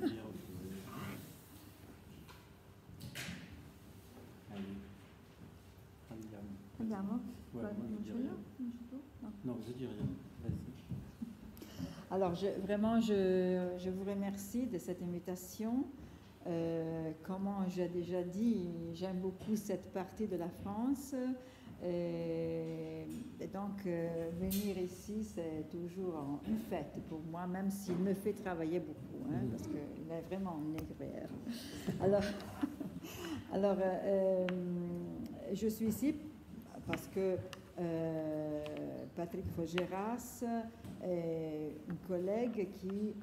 dire. Andiamo. Ouais, je Non. Non, je dis rien. Vas-y. Alors, je, vraiment, je, je vous remercie de cette invitation. Euh, comment j'ai déjà dit, j'aime beaucoup cette partie de la France. Et, et donc, euh, venir ici, c'est toujours un- une fête pour moi, même s'il me fait travailler beaucoup, hein, parce qu'il est vraiment négrière. Alors, alors euh, euh, je suis ici parce que euh, Patrick Fogeras est un collègue qui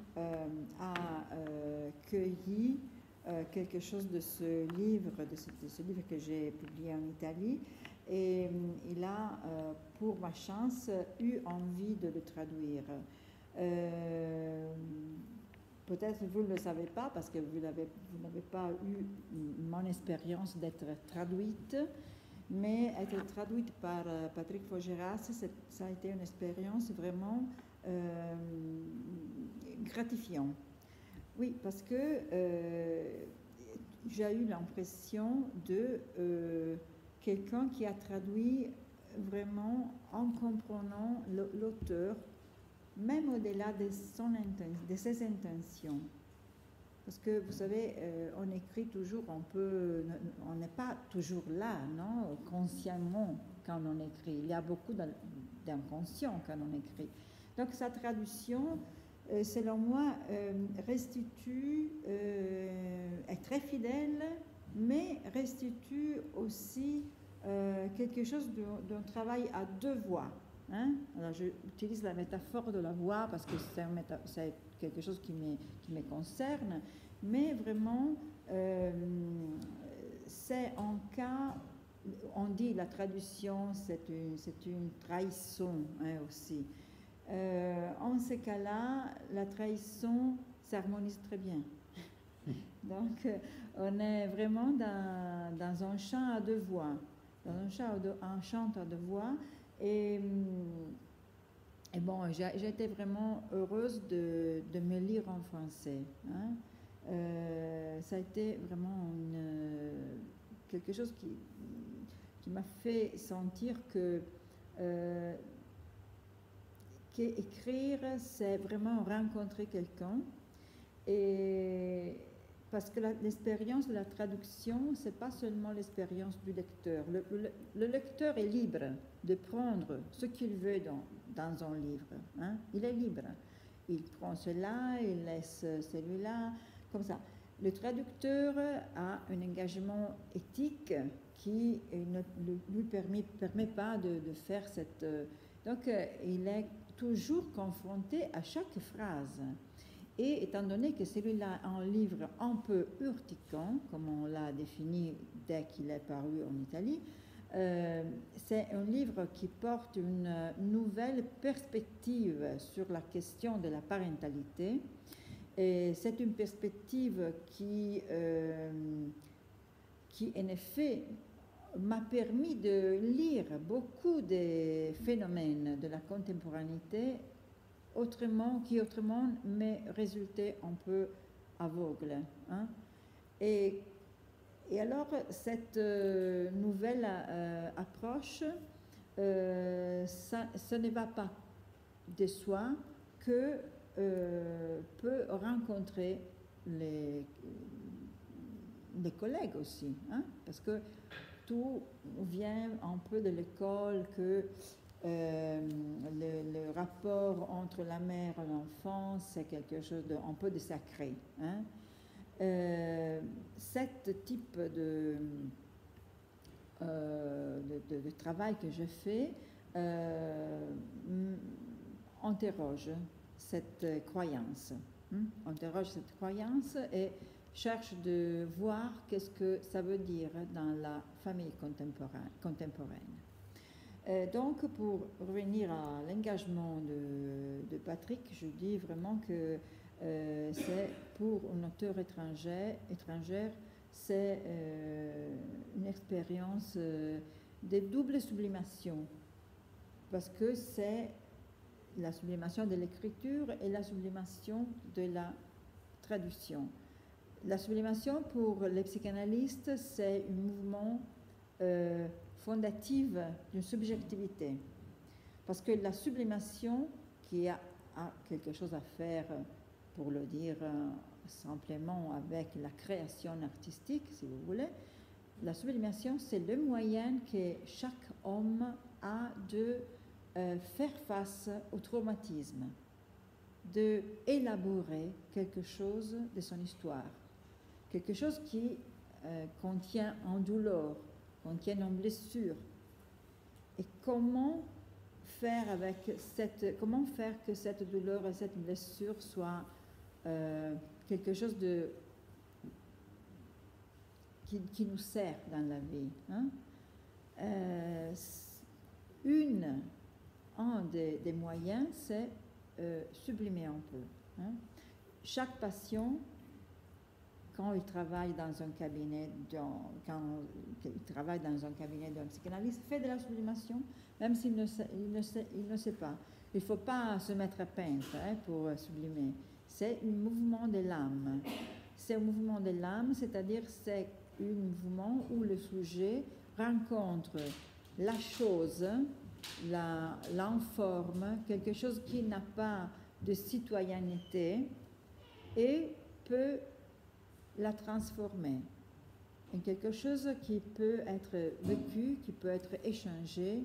a cueilli quelque chose de ce livre, de ce, de ce livre que j'ai publié en Italie. Et hum, il a, euh, pour ma chance, eu envie de le traduire. Euh, Peut-être vous ne le savez pas parce que vous n'avez pas eu mon expérience d'être traduite, mais être traduite par euh, Patrick Fogeras, ça a été une expérience vraiment euh, gratifiante. Oui, parce que euh, j'ai eu l'impression de euh, quelqu'un qui a traduit vraiment en comprenant l'auteur, même au-delà de, ses intentions. Parce que vous savez, euh, on écrit toujours, on peut, on n'est pas toujours là, non, consciemment quand on écrit. Il y a beaucoup d'in- d'inconscient quand on écrit. Donc sa traduction, euh, selon moi, euh, restitue, est très fidèle, mais restitue aussi euh, quelque chose d'un travail à deux voix. hein. Alors, j'utilise la métaphore de la voix parce que c'est un quelque chose qui me, qui me concerne, mais vraiment, euh, c'est en cas, on dit la traduction, c'est une, une trahison hein, aussi. Euh, en ce cas-là, la trahison s'harmonise très bien. Donc, euh, on est vraiment dans, dans un chant à deux voix, dans un chant à chant à deux voix. Et, hum, et bon, été vraiment heureuse de, de me lire en français. hein. Euh, ça a été vraiment quelque chose qui, qui m'a fait sentir que euh, qu'écrire, c'est vraiment rencontrer quelqu'un. Et parce que l'expérience de la traduction, c'est pas seulement l'expérience du lecteur. Le, le- le lecteur est libre de prendre ce qu'il veut dans, un livre. hein. Il est libre. Il prend cela, il laisse celui-là, comme ça. Le traducteur a un engagement éthique qui ne lui permet, pas de, de faire cette... euh, donc, euh, il est toujours confronté à chaque phrase. Et étant donné que celui-là est un livre un peu urticant, comme on l'a défini dès qu'il est paru en Italie, euh, c'est un livre qui porte une nouvelle perspective sur la question de la parentalité. Et c'est une perspective qui, euh, qui en effet, m'a permis de lire beaucoup des phénomènes de la contemporanéité autrement, qui autrement me résultaient un peu aveugles. hein. Et, et alors, cette euh, nouvelle euh, approche, euh, ça, ne va pas de soi que euh, peut rencontrer les, les collègues aussi, hein, parce que tout vient un peu de l'école que euh, le, rapport entre la mère et l'enfant, c'est quelque chose de, un peu de sacré. Hein. Euh, cet type de, euh, de, de- travail que je fais euh, interroge cette croyance, hein, interroge cette croyance et cherche de voir qu'est-ce que ça veut dire dans la famille contemporaine. Euh, donc, pour revenir à l'engagement de, Patrick, je dis vraiment que euh, c'est pour un auteur étranger, étrangère, c'est euh, une expérience de double sublimation, parce que c'est la sublimation de l'écriture et la sublimation de la traduction. La sublimation pour les psychanalystes, c'est un mouvement fondatif d'une subjectivité. Parce que la sublimation, qui a, a, quelque chose à faire, pour le dire euh, simplement, avec la création artistique, si vous voulez, la sublimation, c'est le moyen que chaque homme a de euh, faire face au traumatisme, de élaborer quelque chose de son histoire, quelque chose qui euh, contient en douleur, contient en blessure. Et comment faire avec cette, comment faire que cette douleur et cette blessure soient euh, quelque chose de qui, qui, nous sert dans la vie. Hein? Euh, une, un des, des moyens, c'est euh, sublimer un peu. Hein? Chaque patient, quand il travaille dans un cabinet, dans, quand il travaille dans un cabinet d'un psychanalyste, fait de la sublimation, même s'il ne, sait, il il ne sait pas. Il ne faut pas se mettre à peindre hein, pour sublimer. C'est un mouvement de l'âme. C'est un mouvement de l'âme, c'est-à-dire c'est un mouvement où le sujet rencontre la chose, l'informe, quelque chose qui n'a pas de citoyenneté et peut la transformer en quelque chose qui peut être vécu, qui peut être échangé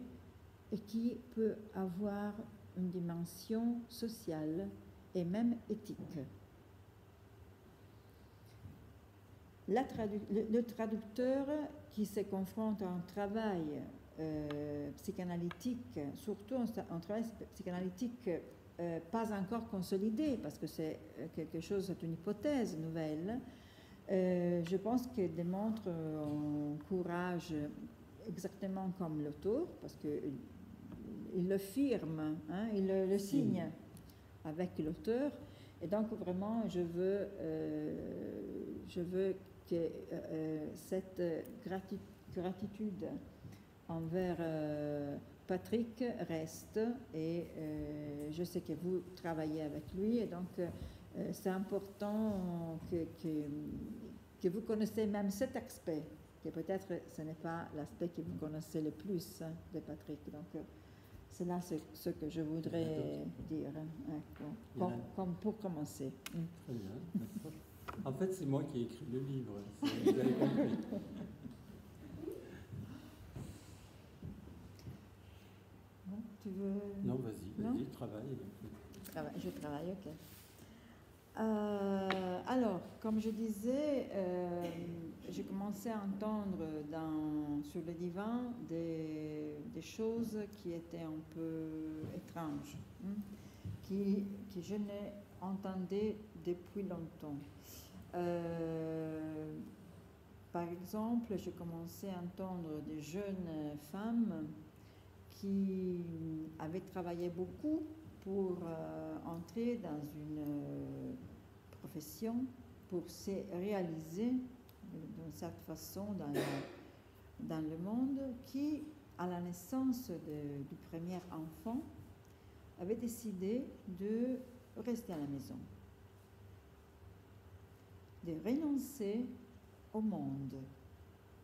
et qui peut avoir une dimension sociale et même éthique. Le, traducteur qui se confronte à un travail euh, psychanalytique, surtout un, travail psychanalytique euh, pas encore consolidé, parce que c'est quelque chose, c'est une hypothèse nouvelle, euh, je pense qu'il démontre un courage exactement comme l'auteur, parce qu'il il le firme, hein, il le, le signe avec l'auteur. Et donc vraiment, je veux, euh, je veux que euh, cette grati gratitude envers euh, Patrick reste. Et je sais que vous travaillez avec lui. Et donc c'est important que, que, que, vous connaissez même cet aspect, que peut-être ce n'est pas l'aspect que vous connaissez le plus hein, de Patrick. Donc, c'est là ce, que je voudrais dire, hein, comme, comme, pour commencer. Très bien, En fait, c'est moi qui ai écrit le livre, vous avez compris. Tu veux... Non, vas-y, vas-y. Travaille, je travaille, ok. Euh, alors, comme je disais, euh, j'ai commencé à entendre dans, sur le divan des, des, choses qui étaient un peu étranges, hein, qui, qui je depuis longtemps. Euh, par exemple, j'ai commencé à entendre des jeunes femmes qui avaient travaillé beaucoup pour entrer dans une profession, pour se réaliser d'une certaine façon dans, dans, le monde, qui, à la naissance du premier enfant, avait décidé de rester à la maison, de renoncer au monde,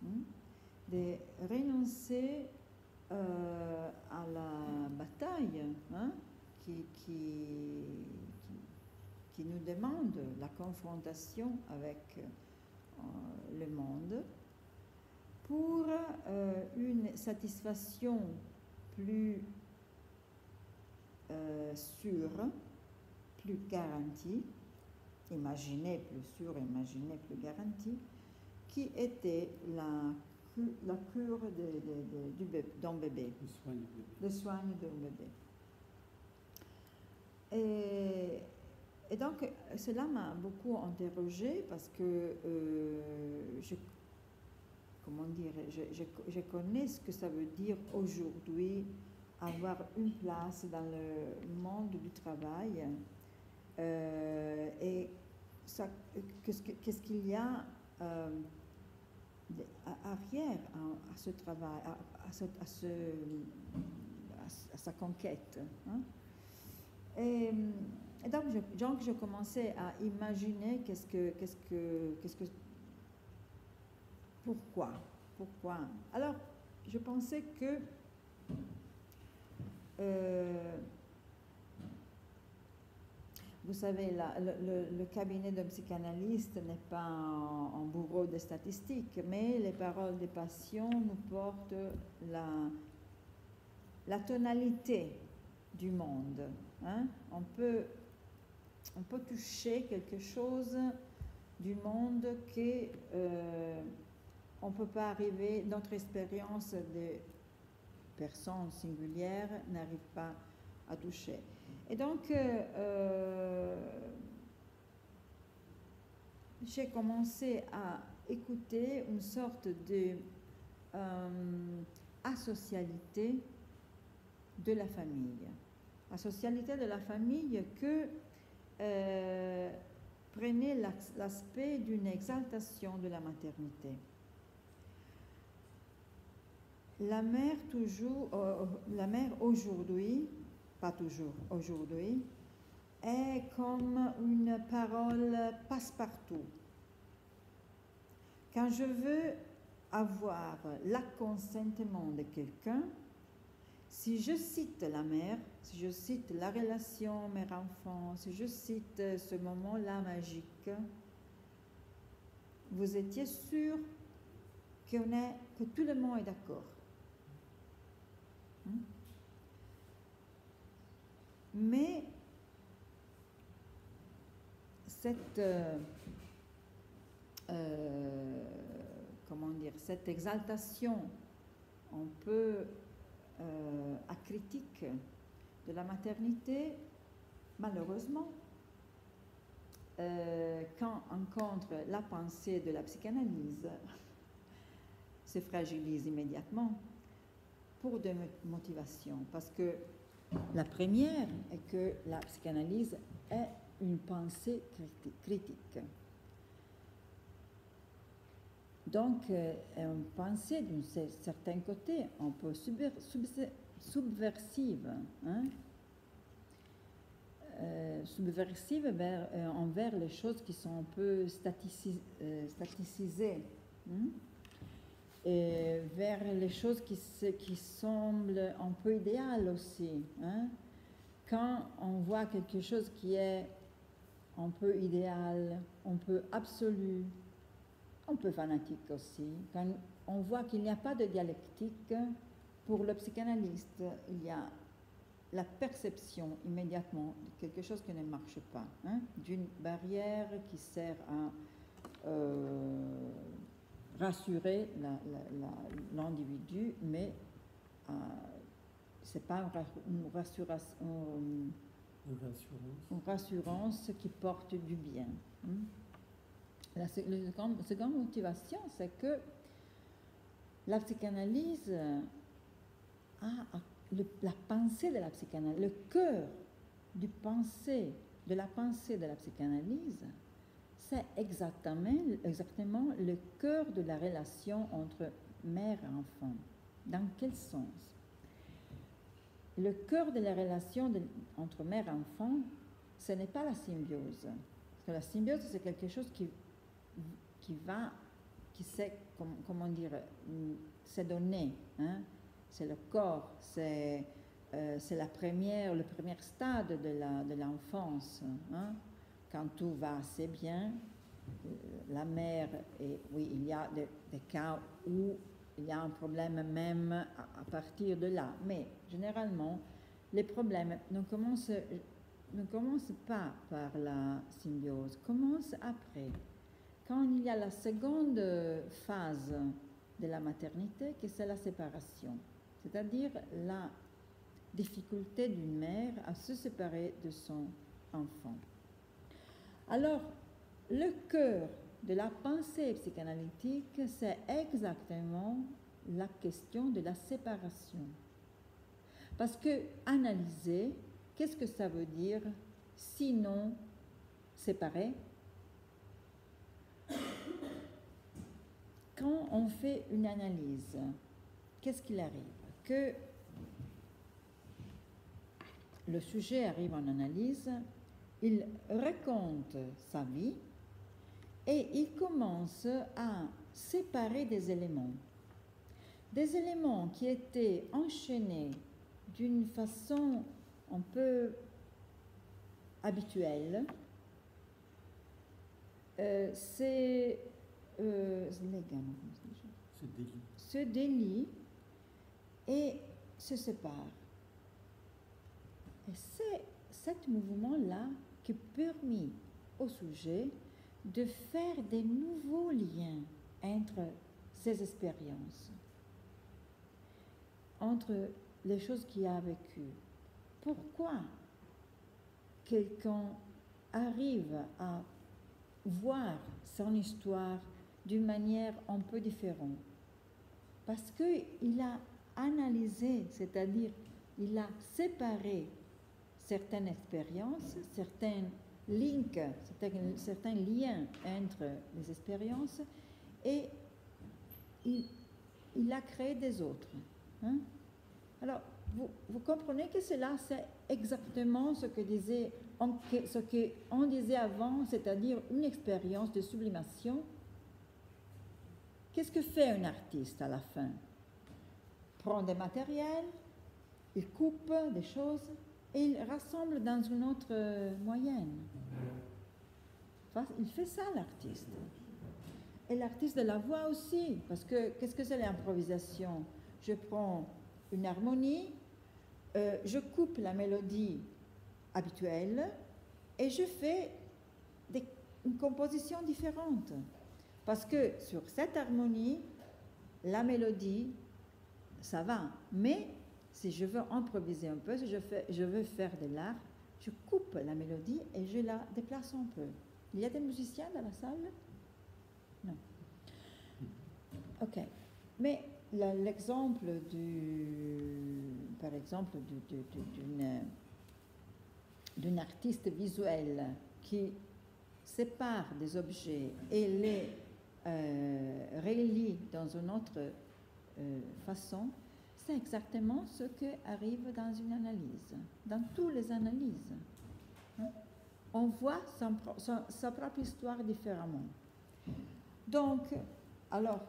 hein, de renoncer euh, à la bataille hein, qui, qui, nous demande la confrontation avec euh, le monde pour euh, une satisfaction plus euh, sûre, plus garantie, imaginée plus sûre, imaginée plus garantie, qui était la, la cure d'un bébé, le soin d'un bébé. Et, et donc, cela m'a beaucoup interrogée parce que euh, je, comment dire, je, connais ce que ça veut dire aujourd'hui avoir une place dans le monde du travail euh, et qu'est-ce qu'il qu y a euh, arrière à, ce travail, à, ce, à sa conquête. Hein? Et, et donc je, commençais à imaginer qu'est-ce que, qu'est-ce que, qu'est-ce que, pourquoi, pourquoi. Alors, je pensais que euh, vous savez, le, cabinet d'un psychanalyste n'est pas un, bourreau de statistiques, mais les paroles des patients nous portent la, la tonalité du monde. Hein. On, peut, on peut toucher quelque chose du monde que euh, on ne peut pas arriver, notre expérience de personnes singulières n'arrive pas à toucher. Et donc, euh, euh, j'ai commencé à écouter une sorte de asocialité de la famille. Asocialité de la famille que prenait l'aspect d'une exaltation de la maternité. La mère toujours, la mère aujourd'hui pas toujours aujourd'hui, est comme une parole passe-partout. Quand je veux avoir l'acconsentement de quelqu'un, si je cite la mère, si je cite la relation mère-enfant, si je cite ce moment-là magique, vous étiez sûr que tout le monde est d'accord. Hmm? Mais cette, euh, euh, comment dire, cette exaltation un peu euh, acritique de la maternité, malheureusement, quand on rencontre la pensée de la psychanalyse, se fragilise immédiatement pour deux motivations. Parce que la première est que la psychanalyse est une pensée critique. Donc, euh, une pensée d'un certain côté, un peu subversive, hein? euh, subversive euh, envers les choses qui sont un peu statisisées. Hein? et vers les choses qui, qui semblent un peu idéales aussi. Hein. Quand on voit quelque chose qui est un peu idéal, un peu absolu, un peu fanatique aussi, quand on voit qu'il n'y a pas de dialectique, pour le psychanalyste, il y a la perception immédiatement de quelque chose qui ne marche pas, hein, d'une barrière qui sert à euh, rassurer l'individu, mais euh, ce n'est pas une, rassurance, une, rassurance. qui porte du bien. Hein. La, seconde, motivation, c'est que la psychanalyse a, la pensée de la psychanalyse, le cœur du pensée, de la pensée de la psychanalyse, c'est exactement, exactement le cœur de la relation entre mère et enfant. Dans quel sens? Le cœur de la relation entre mère et enfant, ce n'est pas la symbiose. Parce que la symbiose, c'est quelque chose qui, qui va, qui sait, comment dire, c'est donné. Hein? C'est le corps, c'est euh, le premier stade de l'enfance. Hein? quand tout va assez bien, euh, la mère, et oui, il y a des, cas où il y a un problème même à, partir de là, mais généralement, les problèmes ne commencent, ne commencent pas par la symbiose, commencent après. Quand il y a la seconde phase de la maternité, que c'est la séparation, c'est-à-dire la difficulté d'une mère à se séparer de son enfant. Alors, le cœur de la pensée psychanalytique, c'est exactement la question de la séparation. Parce que analyser, qu'est-ce que ça veut dire sinon séparer? Quand on fait une analyse, qu'est-ce qu'il arrive? Que le sujet arrive en analyse, il raconte sa vie et il commence à séparer des éléments. Des éléments qui étaient enchaînés d'une façon un peu habituelle. Euh, c'est euh, Ce délit. Et se sépare. Et c'est ce mouvement-là qui permet au sujet de faire des nouveaux liens entre ses expériences, entre les choses qu'il a vécues. Pourquoi quelqu'un arrive à voir son histoire d'une manière un peu différente? Parce qu'il a analysé, c'est-à-dire il a séparé certaines expériences, certains links, certains, liens entre les expériences et il, a créé des autres. hein. Alors, vous, vous comprenez que cela, c'est exactement ce que disait, ce qu'on disait avant, c'est-à-dire une expérience de sublimation. Qu'est-ce que fait un artiste à la fin? Prend des matériels, il coupe des choses et il rassemble dans une autre euh, moyenne. Il fait ça, l'artiste. Et l'artiste de la voix aussi, parce que qu'est-ce que c'est l'improvisation? Je prends une harmonie, euh, je coupe la mélodie habituelle et je fais des- une composition différente. Parce que sur cette harmonie, la mélodie, ça va. Mais si je veux improviser un peu, si je, veux faire de l'art, je coupe la mélodie et je la déplace un peu. Il y a des musiciens dans la salle? Non. Ok. Mais l'exemple du, par exemple, du- du- du- d'une artiste visuelle qui sépare des objets et les euh, relie dans une autre euh, façon, c'est exactement ce qui arrive dans une analyse, dans toutes les analyses. hein. On voit sa propre histoire différemment. Donc, alors,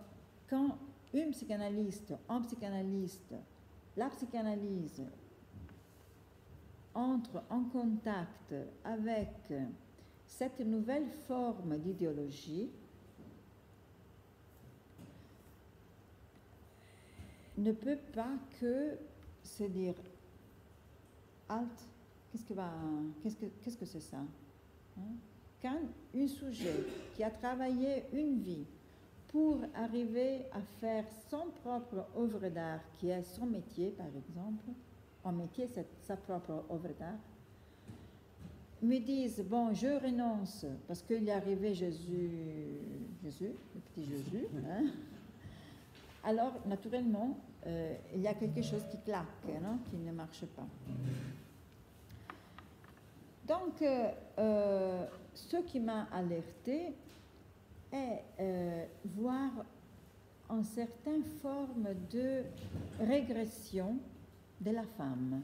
quand une psychanalyste, un psychanalyste, la psychanalyse entre en contact avec cette nouvelle forme d'idéologie, ne peut pas que se dire halt, qu'est-ce que va, qu'est-ce que qu'est-ce que c'est ça hein? Quand un sujet qui a travaillé une vie pour arriver à faire son propre œuvre d'art, qui est son métier par exemple, un métier c'est sa propre œuvre d'art, me disent bon je renonce parce qu'il est arrivé Jésus, Jésus, le petit Jésus, hein? Alors naturellement, euh, il y a quelque chose qui claque, non, qui ne marche pas. Donc, euh, euh, ce qui m'a alerté est voir une certaine forme de régression de la femme.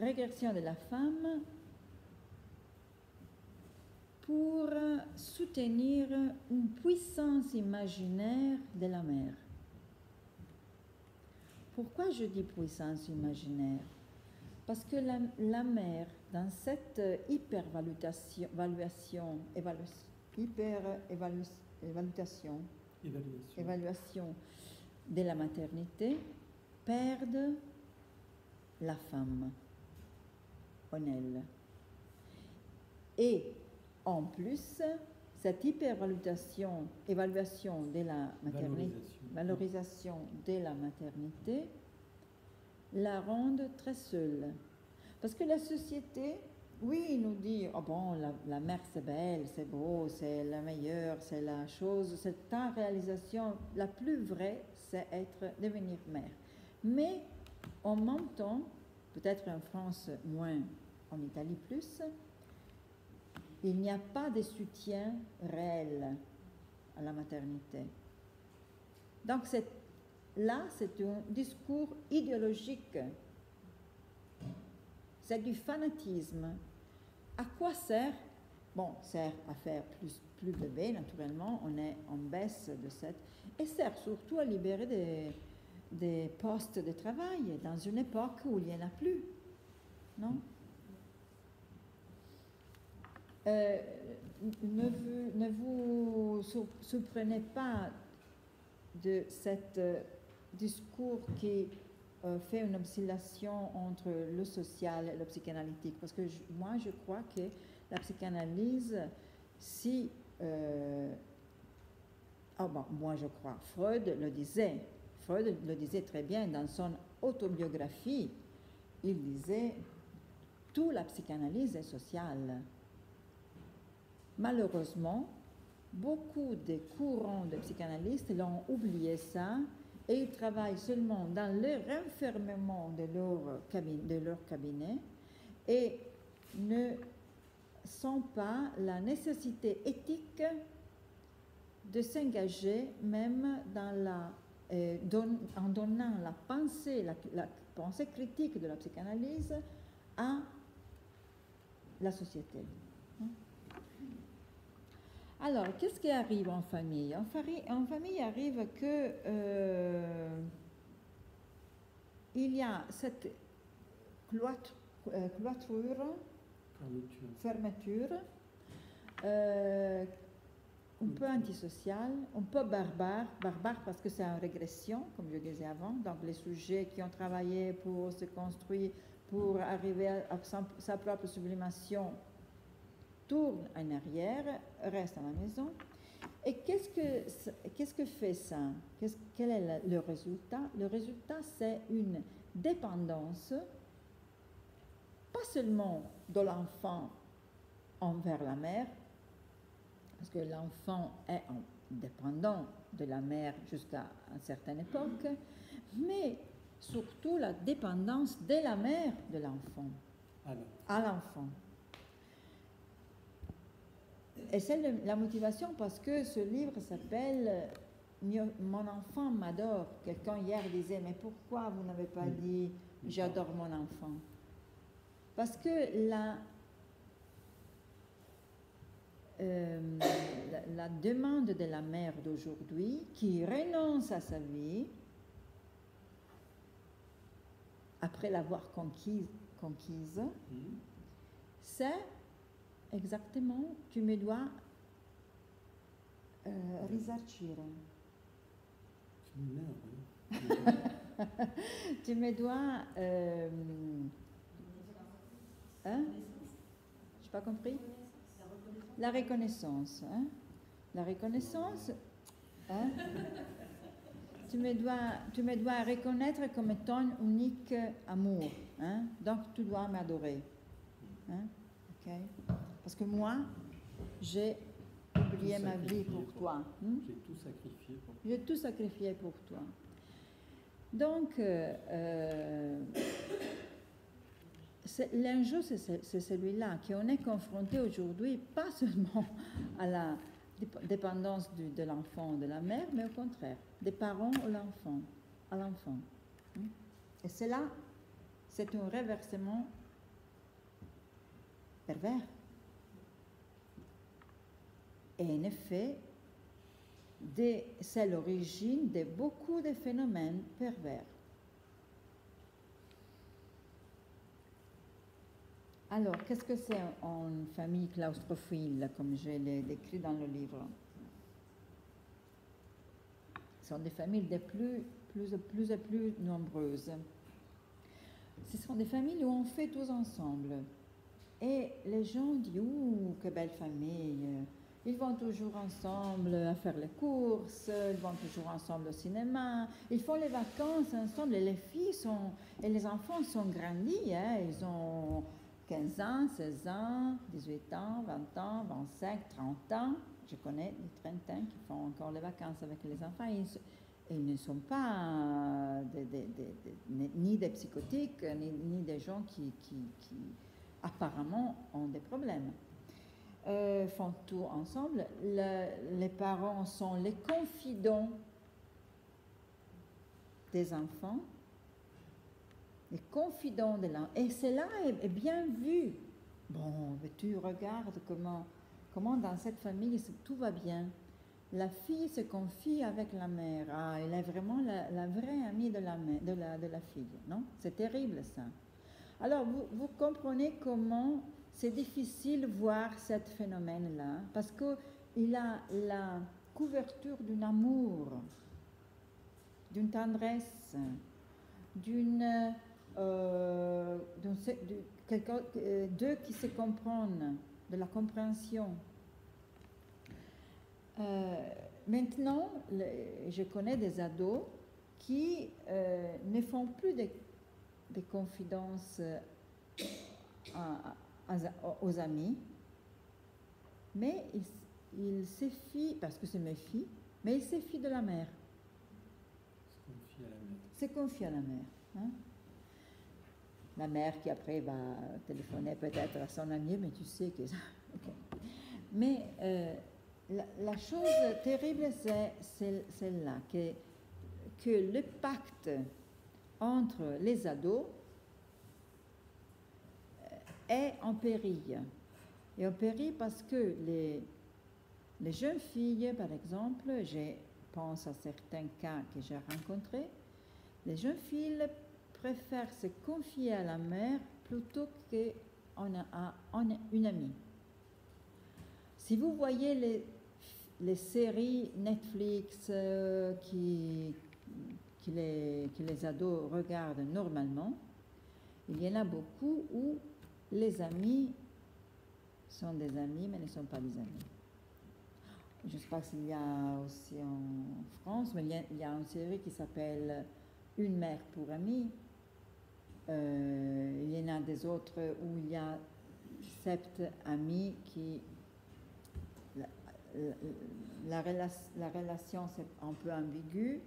Régression de la femme pour soutenir une puissance imaginaire de la mère. Pourquoi je dis puissance imaginaire? Parce que la, la mère, dans cette hyper-valuation, évalu- Évaluation. évaluation de la maternité, perd la femme en elle. Et en plus, cette hypervaluation, évaluation de la maternité, Valorisation. valorisation de la maternité la rendent très seule. Parce que la société, oui, nous dit, oh bon, la, la mère c'est belle, c'est beau, c'est la meilleure, c'est la chose, c'est ta réalisation la plus vraie, c'est être, devenir mère. Mais en même temps, peut-être en France moins, en Italie plus, il n'y a pas de soutien réel à la maternité. Donc là, c'est un discours idéologique. C'est du fanatisme à quoi sert? Bon, sert à faire plus, plus bébé, naturellement, on est en baisse de cette... Et sert surtout à libérer des, des postes de travail dans une époque où il n'y en a plus. Non? Euh, ne, vous, ne vous surprenez pas de cet euh, discours qui euh, fait une oscillation entre le social et le psychanalytique, parce que moi je crois que la psychanalyse, si... ah bon, moi je crois, Freud le disait, Freud le disait très bien dans son autobiographie, il disait, toute la psychanalyse est sociale. Malheureusement, beaucoup de courants de psychanalystes l'ont oublié ça et ils travaillent seulement dans le renfermement de leur, cabinet, de leur cabinet et ne sont pas la nécessité éthique de s'engager même euh, en donnant la pensée, la, pensée critique de la psychanalyse à la société. Alors, qu'est-ce qui arrive en famille? En, famille en famille arrive que euh, il y a cette cloître, euh, fermeture, euh, un peu antisocial, un peu barbare, barbare parce que c'est en régression, comme je disais avant. Donc les sujets qui ont travaillé pour se construire, pour arriver à sa propre sublimation, tourne en arrière, reste à la maison. Et qu'est-ce que, qu'est-ce que fait ça? Quel est le résultat? Le résultat, c'est une dépendance, pas seulement de l'enfant envers la mère, parce que l'enfant est dépendant de la mère jusqu'à une certaine époque, mais surtout la dépendance de la mère de l'enfant à l'enfant. Et c'est la motivation parce que ce livre s'appelle Mon enfant m'adore. Quelqu'un hier disait, mais pourquoi vous n'avez pas mm. dit J'adore mon enfant? Parce que la, euh, la, demande de la mère d'aujourd'hui qui renonce à sa vie après l'avoir conquise, conquise mm. c'est Exactement, tu me dois euh, risarcire. tu me dois... Euh, hein? Je n'ai pas compris? La reconnaissance. Hein? La reconnaissance. Hein? tu, me dois, tu me dois reconnaître comme ton unique amour. Hein? Donc tu dois m'adorer. Hein? Parce que moi, j'ai oublié ma vie pour, toi. Hmm? J'ai tout sacrifié pour toi. J'ai tout sacrifié pour toi. Donc, euh, euh l'enjeu, c'est celui-là, qu'on est confronté aujourd'hui, pas seulement à la dépendance de l'enfant de la mère, mais au contraire, des parents à l'enfant. À l'enfant. Hmm? Et c'est là, c'est un réversement pervers. Et en effet, c'est l'origine de beaucoup de phénomènes pervers. Alors, qu'est-ce que c'est une famille claustrophile, comme je l'ai décrit dans le livre? Ce sont des familles de plus, plus, plus nombreuses. Ce sont des familles où on fait tous ensemble. Et les gens disent, ouh, que belle famille. Ils vont toujours ensemble à faire les courses, ils vont toujours ensemble au cinéma, ils font les vacances ensemble et les filles sont, et les enfants sont grandis, hein. ils ont 15 ans, 16 ans, 18 ans, 20 ans, 25, 30 ans. Je connais des trentains qui font encore les vacances avec les enfants. Ils, ne sont pas ni des psychotiques, ni, des gens qui apparemment ont des problèmes. Euh, font tout ensemble. les parents sont les confidents des enfants, les confidents de l'enfant. Et cela est, bien vu Bon, tu regardes comment, comment dans cette famille tout va bien. La fille se confie avec la mère. Ah, elle est vraiment la, la vraie amie de la, de, la, de la fille, non? C'est terrible ça. Alors, vous, vous comprenez comment c'est difficile de voir ce phénomène-là, parce qu'il a la couverture d'un amour, d'une tendresse, d'une... Euh, euh, d'eux qui se comprennent, de la compréhension. Euh, maintenant, je connais des ados qui ne font plus des, confidences aux amis, mais ils, se fient, parce que c'est mes filles, mais ils se fient de la mère. Se confient à la mère. Hein? La mère qui après va téléphoner peut-être à son ami, mais tu sais que... ça. Mais euh, la, chose terrible, c'est celle-là, que, que le pacte entre les ados est en péril. Et en péril parce que les, les jeunes filles, par exemple, je pense à certains cas que j'ai rencontrés, les jeunes filles préfèrent se confier à la mère plutôt qu'à une amie. Si vous voyez les, les séries Netflix euh, qui, qui, les, qui les ados regardent normalement, il y en a beaucoup où les amis sont des amis mais ne sont pas des amis. Je ne sais pas s'il y a aussi en France, mais il y a, une série qui s'appelle Une mère pour amie. Euh, il y en a des autres où il y a sept amis qui la, la relation c'est un peu ambigu,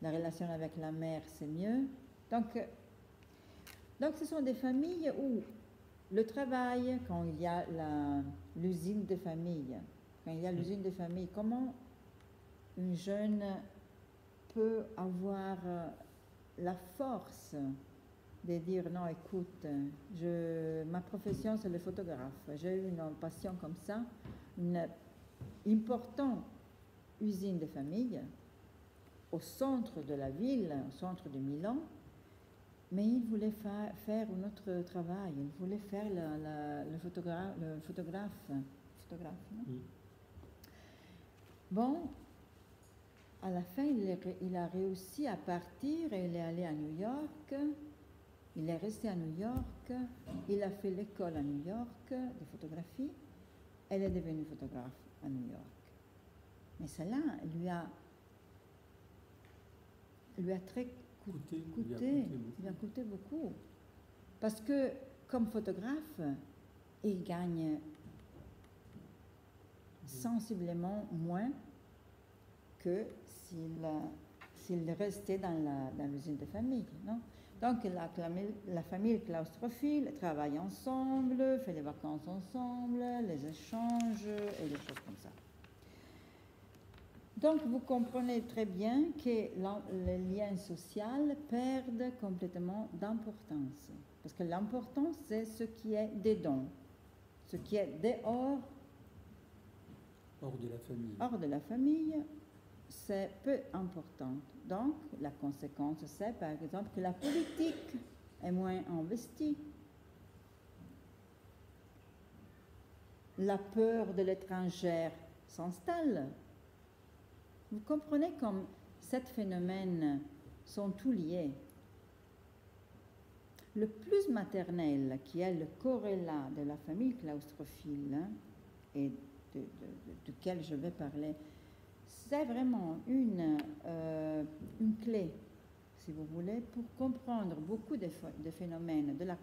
la relation avec la mère c'est mieux. Donc, donc ce sont des familles où le travail, quand il y a l'usine de famille, quand il y a l'usine de famille, comment une jeune peut avoir la force de dire non, écoute, je, ma profession c'est le photographe, j'ai eu une passion comme ça, une importante usine de famille au centre de la ville, au centre de Milan, mais il voulait faire un autre travail, il voulait faire le, photographe, le photographe. Bon, à la fin, il, il, a réussi à partir et il est allé à New York. Il est resté à New York. Il a fait l'école à New York de photographie. Elle est devenue photographe à New York. Mais cela lui a, lui a très coûté, lui a coûté, beaucoup. Parce que comme photographe, il gagne sensiblement moins que s'il restait dans l'usine de famille. Non? Donc la, la, famille claustrophile travaille ensemble, fait les vacances ensemble, les échanges et des choses comme ça. Donc vous comprenez très bien que les liens sociaux perdent complètement d'importance. Parce que l'important, c'est ce qui est dedans. Ce qui est dehors. Hors de la famille. Hors de la famille, c'est peu important. Donc, la conséquence, c'est par exemple que la politique est moins investie. La peur de l'étranger s'installe. Vous comprenez comme ces phénomènes sont tous liés. Le plus maternel, qui est le corrélat de la famille claustrophile, hein, et duquel je vais parler c'est vraiment une, euh, une clé, si vous voulez, pour comprendre beaucoup de, phénomènes de la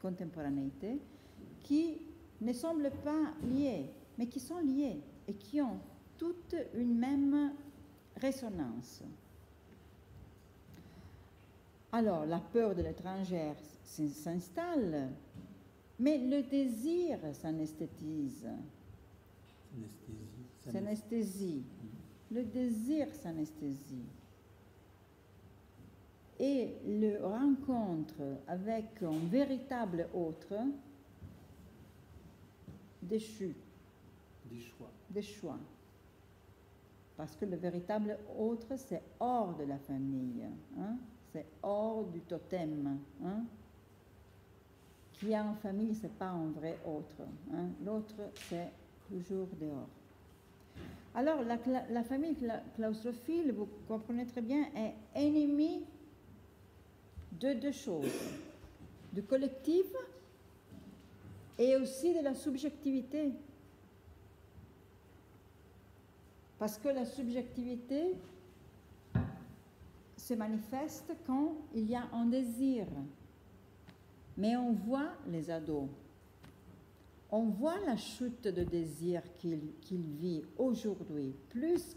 contemporanéité qui ne semblent pas liés, mais qui sont liés et qui ont toutes une même résonance. Alors, la peur de l'étranger s'installe, mais le désir s'anesthétise s'anesthésie. Le désir s'anesthésie. Et le rencontre avec un véritable autre déchu, Des choix. des choix. Parce que le véritable autre, c'est hors de la famille, hein, c'est hors du totem. Hein? Qui a en famille, c'est pas un vrai autre. hein? L'autre, c'est toujours dehors. Alors, la, la famille cla- claustrophile, vous comprenez très bien, est ennemie de deux choses du collectif et aussi de la subjectivité. Parce que la subjectivité se manifeste quand il y a un désir. Mais on voit les ados. On voit la chute de désir qu'il qu'il vit aujourd'hui, plus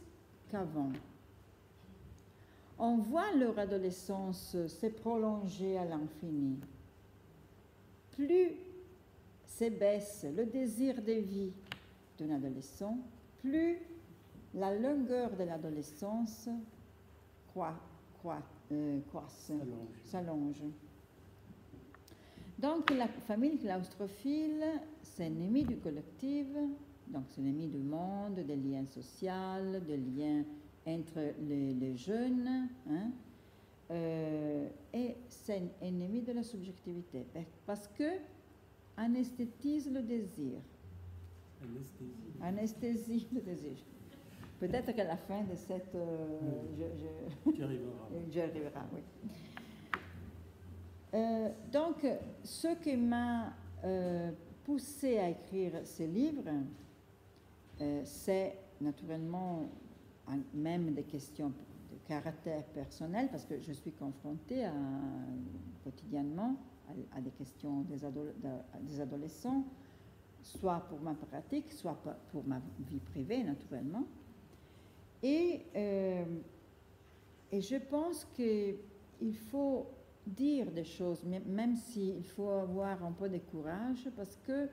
qu'avant. On voit leur adolescence se prolonger à l'infini. Plus s'ébaisse le désir de vie d'un adolescent, plus la longueur de l'adolescence croît, croît, euh, croisse, S'allonge. Donc la famille claustrophile, c'est ennemi du collectif, donc c'est ennemi du monde, des liens sociaux, des liens entre les, les jeunes, hein, euh, et c'est ennemi de la subjectivité, parce que anesthétise le désir, Anesthésie. anesthésie le désir. Peut-être qu'à la fin de cette... euh, je- je- Tu arriveras. J'y arriverai, oui. Euh, donc, ce qui m'a euh, poussé à écrire ce livre, euh, c'est naturellement même des questions de caractère personnel, parce que je suis confrontée à- quotidiennement à, à des questions des, ado- de- des adolescents, soit pour ma pratique, soit pour ma vie privée, naturellement. Et, euh, et je pense qu'il faut dire des choses, même s'il faut avoir un peu de courage, parce que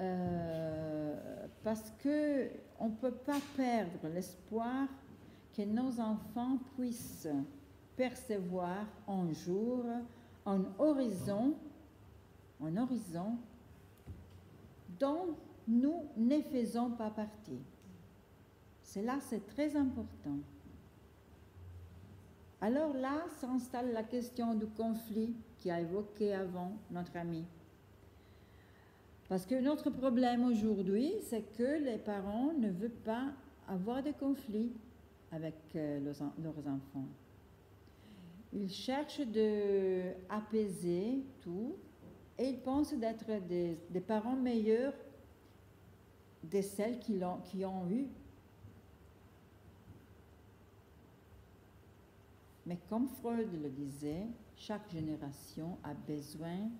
euh, parce on peut pas perdre l'espoir que nos enfants puissent percevoir un jour un horizon, un horizon dont nous ne faisons pas partie. C'est là, c'est très important. Alors là s'installe la question du conflit qui a évoqué avant notre ami. Parce que notre problème aujourd'hui, c'est que les parents ne veulent pas avoir de conflits avec euh, leurs, en- leurs enfants. Ils cherchent de apaiser tout et ils pensent d'être des, parents meilleurs de celles qui ont eu. Mais comme Freud le disait, chaque génération a besoin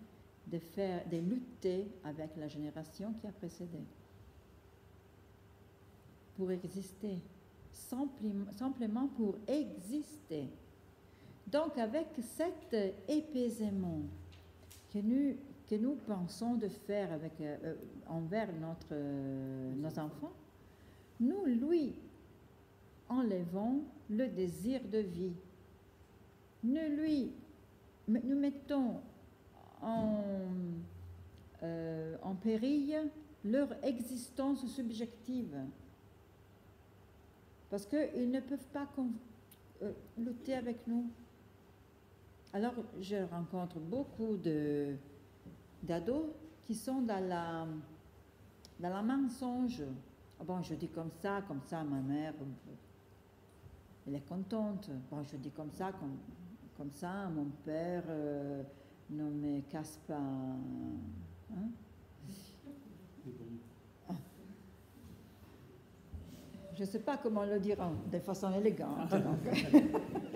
de, faire, de lutter avec la génération qui a précédé pour exister, simplement, pour exister. Donc avec cet épaisement que nous, que nous pensons de faire avec, euh, euh, envers notre, euh, nos enfants, nous lui enlevons le désir de vie. Nous lui nous mettons en, euh, en péril leur existence subjective. Parce qu'ils ne peuvent pas euh, lutter avec nous. Alors, je rencontre beaucoup d'ados qui sont dans la, dans la mensonge. Ah Bon, je dis comme ça, comme ça, ma mère, elle est contente. Bon, je dis comme ça, comme, comme ça, mon père euh, ne me casse pas. hein. Je ne sais pas comment le dire de façon élégante. donc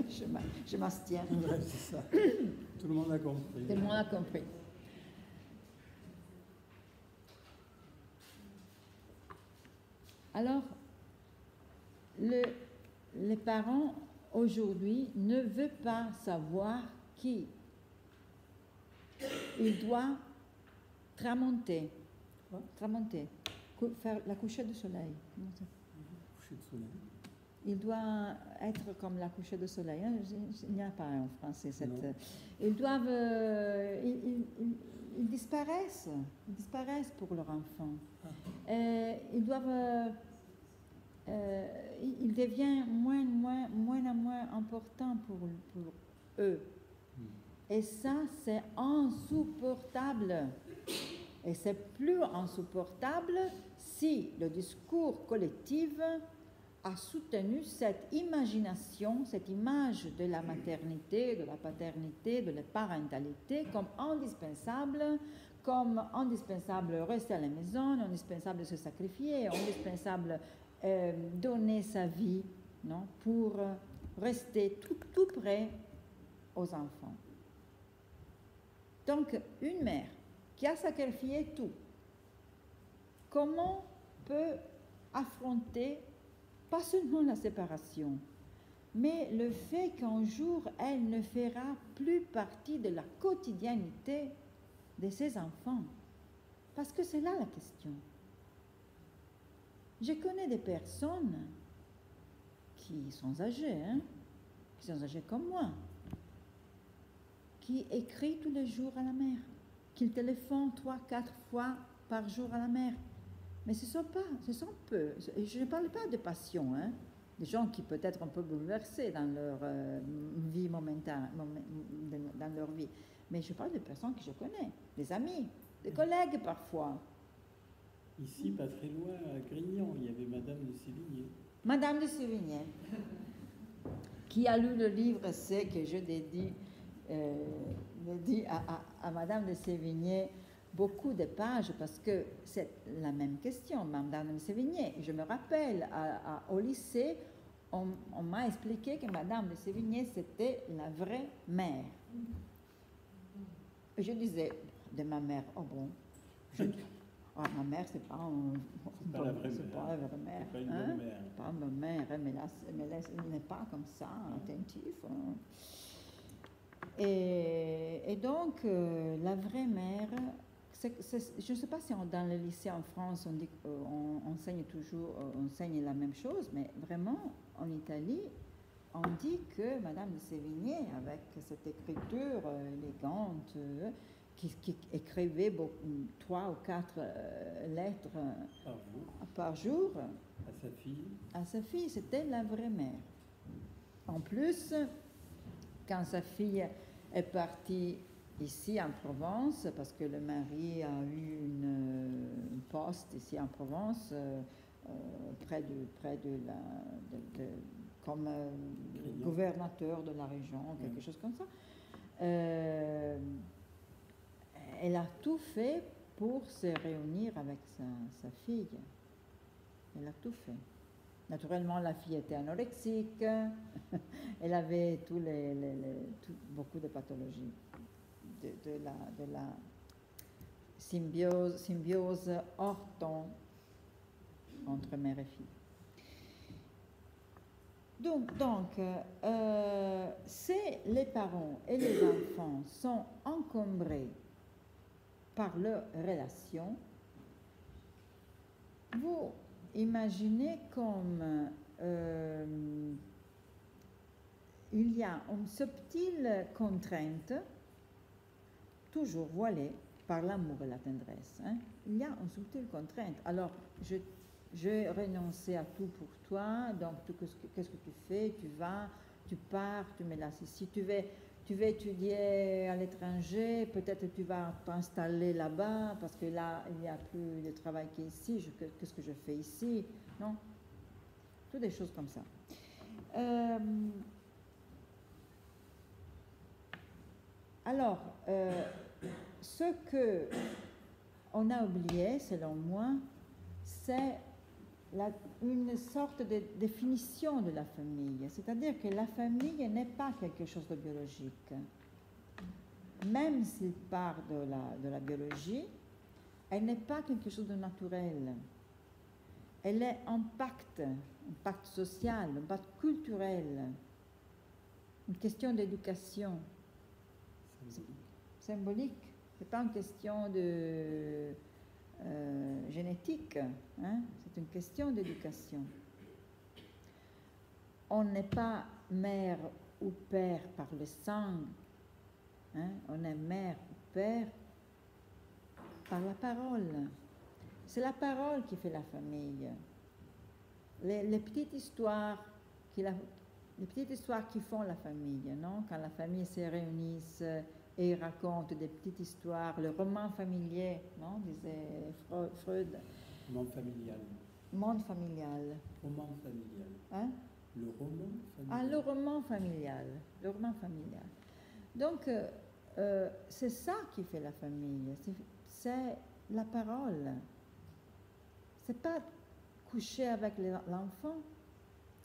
je m'a- je m'abstiens. ouais, c'est ça. Tout le monde a compris. Tout le monde a compris. Alors, le- les parents aujourd'hui ne veulent pas savoir qui il doit tramonter, tramonter, faire la couchée du soleil. Il doit être comme la couchée de soleil. hein, Il n'y a pas en français cette. Non. Ils doivent. euh, ils, ils- ils- ils disparaissent, ils disparaissent pour leur enfant. Euh, ils doivent, euh, il il devient moins, moins, moins à moins important pour, pour eux. Et ça, c'est insupportable. Et c'est plus insupportable si le discours collectif a soutenu cette imagination, cette image de la maternité, de la paternité, de la parentalité comme indispensable, comme indispensable rester à la maison, indispensable se sacrifier, indispensable euh, donner sa vie non, pour rester tout, tout près aux enfants. Donc, une mère qui a sacrifié tout, comment peut affronter pas seulement la séparation, mais le fait qu'un jour elle ne fera plus partie de la quotidiennité de ses enfants? Parce que c'est là la question. Je connais des personnes qui sont âgées, hein, qui sont âgées comme moi, qui écrit tous les jours à la mère, qui téléphone trois, quatre fois par jour à la mère. Mais ce sont pas, ce sont peu. Je ne parle pas de passion, hein, des gens qui peut-être un peu bouleversés dans leur euh, vie dans leur vie. Mais je parle de personnes que je connais, des amis, des collègues parfois. Ici, pas très loin, à Grignon, il y avait Madame de Sévigné. Madame de Sévigné, qui a lu le livre, c'est que je dédie, euh, dédie à, à, à, Madame de Sévigné beaucoup de pages parce que c'est la même question, Madame de Sévigné. Je me rappelle, à, au lycée, on, on m'a expliqué que Madame de Sévigné, c'était la vraie mère. Je disais de ma mère, oh bon, je, oh, ma mère, c'est pas, un, pas, la vraie mère. Pas la vraie mère. Pas une hein? mère. Pas ma mère, mais, là, mais là, elle n'est pas comme ça, attentif. Hein. Et, et, donc, euh, la vraie mère, c est, c est, je ne sais pas si on, dans le lycée en France, on, dit, euh, on enseigne toujours, on enseigne la même chose, mais vraiment, en Italie, on dit que Madame de Sévigné, avec cette écriture euh, élégante, euh, qui, qui, écrivait beaucoup, trois ou quatre euh, lettres par jour. par jour, à sa fille, à sa fille, c'était la vraie mère. En plus, quand sa fille est partie ici en Provence, parce que le mari a eu une, une poste ici en Provence, près de, près de la de, de, comme euh, gouvernateur de la région, quelque oui. chose comme ça. Elle a tout fait pour se réunir avec sa, fille. Elle a tout fait. Naturellement, la fille était anorexique, elle avait beaucoup de pathologies de, la, symbiose, hors temps entre mère et fille. Donc, donc euh, si les parents et les enfants sont encombrés par leur relation, vous imaginez comme euh, il y a une subtile contrainte, toujours voilée par l'amour et la tendresse. Hein? Il y a une subtile contrainte. Alors, je j'ai renoncé à tout pour toi, donc qu'est-ce que tu fais Tu vas, tu pars, tu me laisses ici. Tu veux, tu veux étudier à l'étranger, peut-être tu vas t'installer là-bas, parce que là, il n'y a plus de travail qu'ici, qu'est-ce que je fais ici Non? Toutes des choses comme ça. Euh, alors, euh, ce que on a oublié, selon moi, c'est la, une sorte de définition de la famille, c'est-à-dire que la famille n'est pas quelque chose de biologique. Même s'il part de la, de la biologie, elle n'est pas quelque chose de naturel. Elle est un pacte, un pacte social, un pacte culturel, une question d'éducation symbolique. symbolique. Ce n'est pas une question de euh, génétique, hein? Une question d'éducation. On n'est pas mère ou père par le sang, hein? on est mère ou père par la parole. C'est la parole qui fait la famille. Les, petites histoires qui les petites histoires qui font la famille, non? Quand la famille se réunit et raconte des petites histoires, le roman familier, non? Disait Freud. Monde familial. Roman familial. Hein? Le roman Ah, familial. le roman familial. Le roman familial. Donc, euh, euh, c'est ça qui fait la famille. C'est- la parole. C'est pas coucher avec le- l'enfant,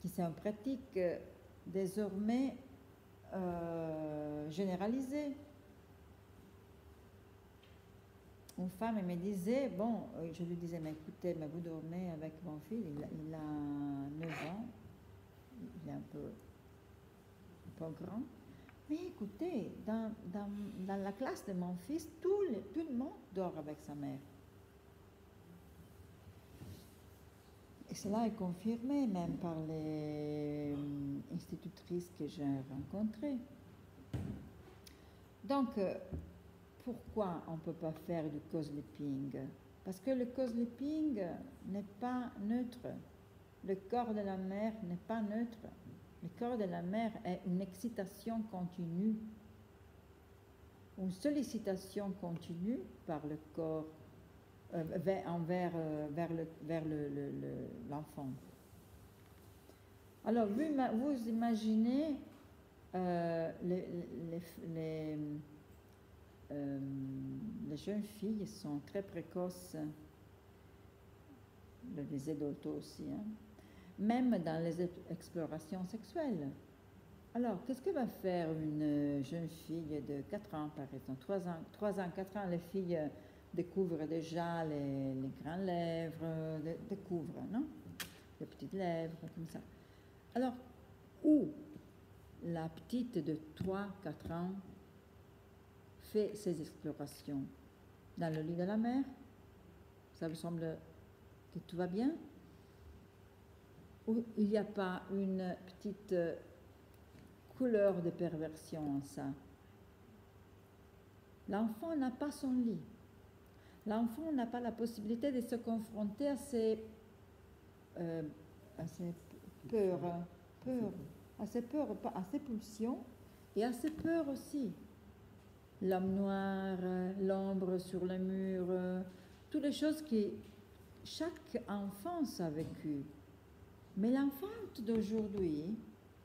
qui c'est une pratique euh, désormais euh, généralisée. Une femme me disait, bon, euh, je lui disais, mais écoutez, mais vous dormez avec mon fils, il, a- il a 9 ans, il est un peu, un peu grand. Mais écoutez, dans, dans, la classe de mon fils, tout le, tout le monde dort avec sa mère. Et cela est confirmé même par les hum, institutrices que j'ai rencontrées. Donc, euh, pourquoi on ne peut pas faire du co-sleeping? Parce que le co-sleeping n'est pas neutre. Le corps de la mère n'est pas neutre. Le corps de la mère est une excitation continue, une sollicitation continue par le corps euh, vers, envers, euh, l'enfant. Alors, vous, ima- vous imaginez euh, les, euh, les jeunes filles sont très précoces, les adultes aussi, hein, même dans les ex- explorations sexuelles. Alors, qu'est-ce que va faire une jeune fille de 4 ans, par exemple? 3 ans, 3 ans 4 ans, les filles découvrent déjà les, grandes lèvres, dé- découvrent, non? Les petites lèvres, comme ça. Alors, où la petite de 3-4 ans fait ses explorations Dans le lit de la mère Ça vous semble que tout va bien Ou il n'y a pas une petite euh, couleur de perversion en ça? L'enfant n'a pas son lit. L'enfant n'a pas la possibilité de se confronter à ses, euh, à ses peurs, peurs, à ses peurs, à ses pulsions et à ses peurs aussi. L'homme noir, euh, l'ombre sur le mur, euh, toutes les choses que chaque enfance a vécues. Mais l'enfant d'aujourd'hui,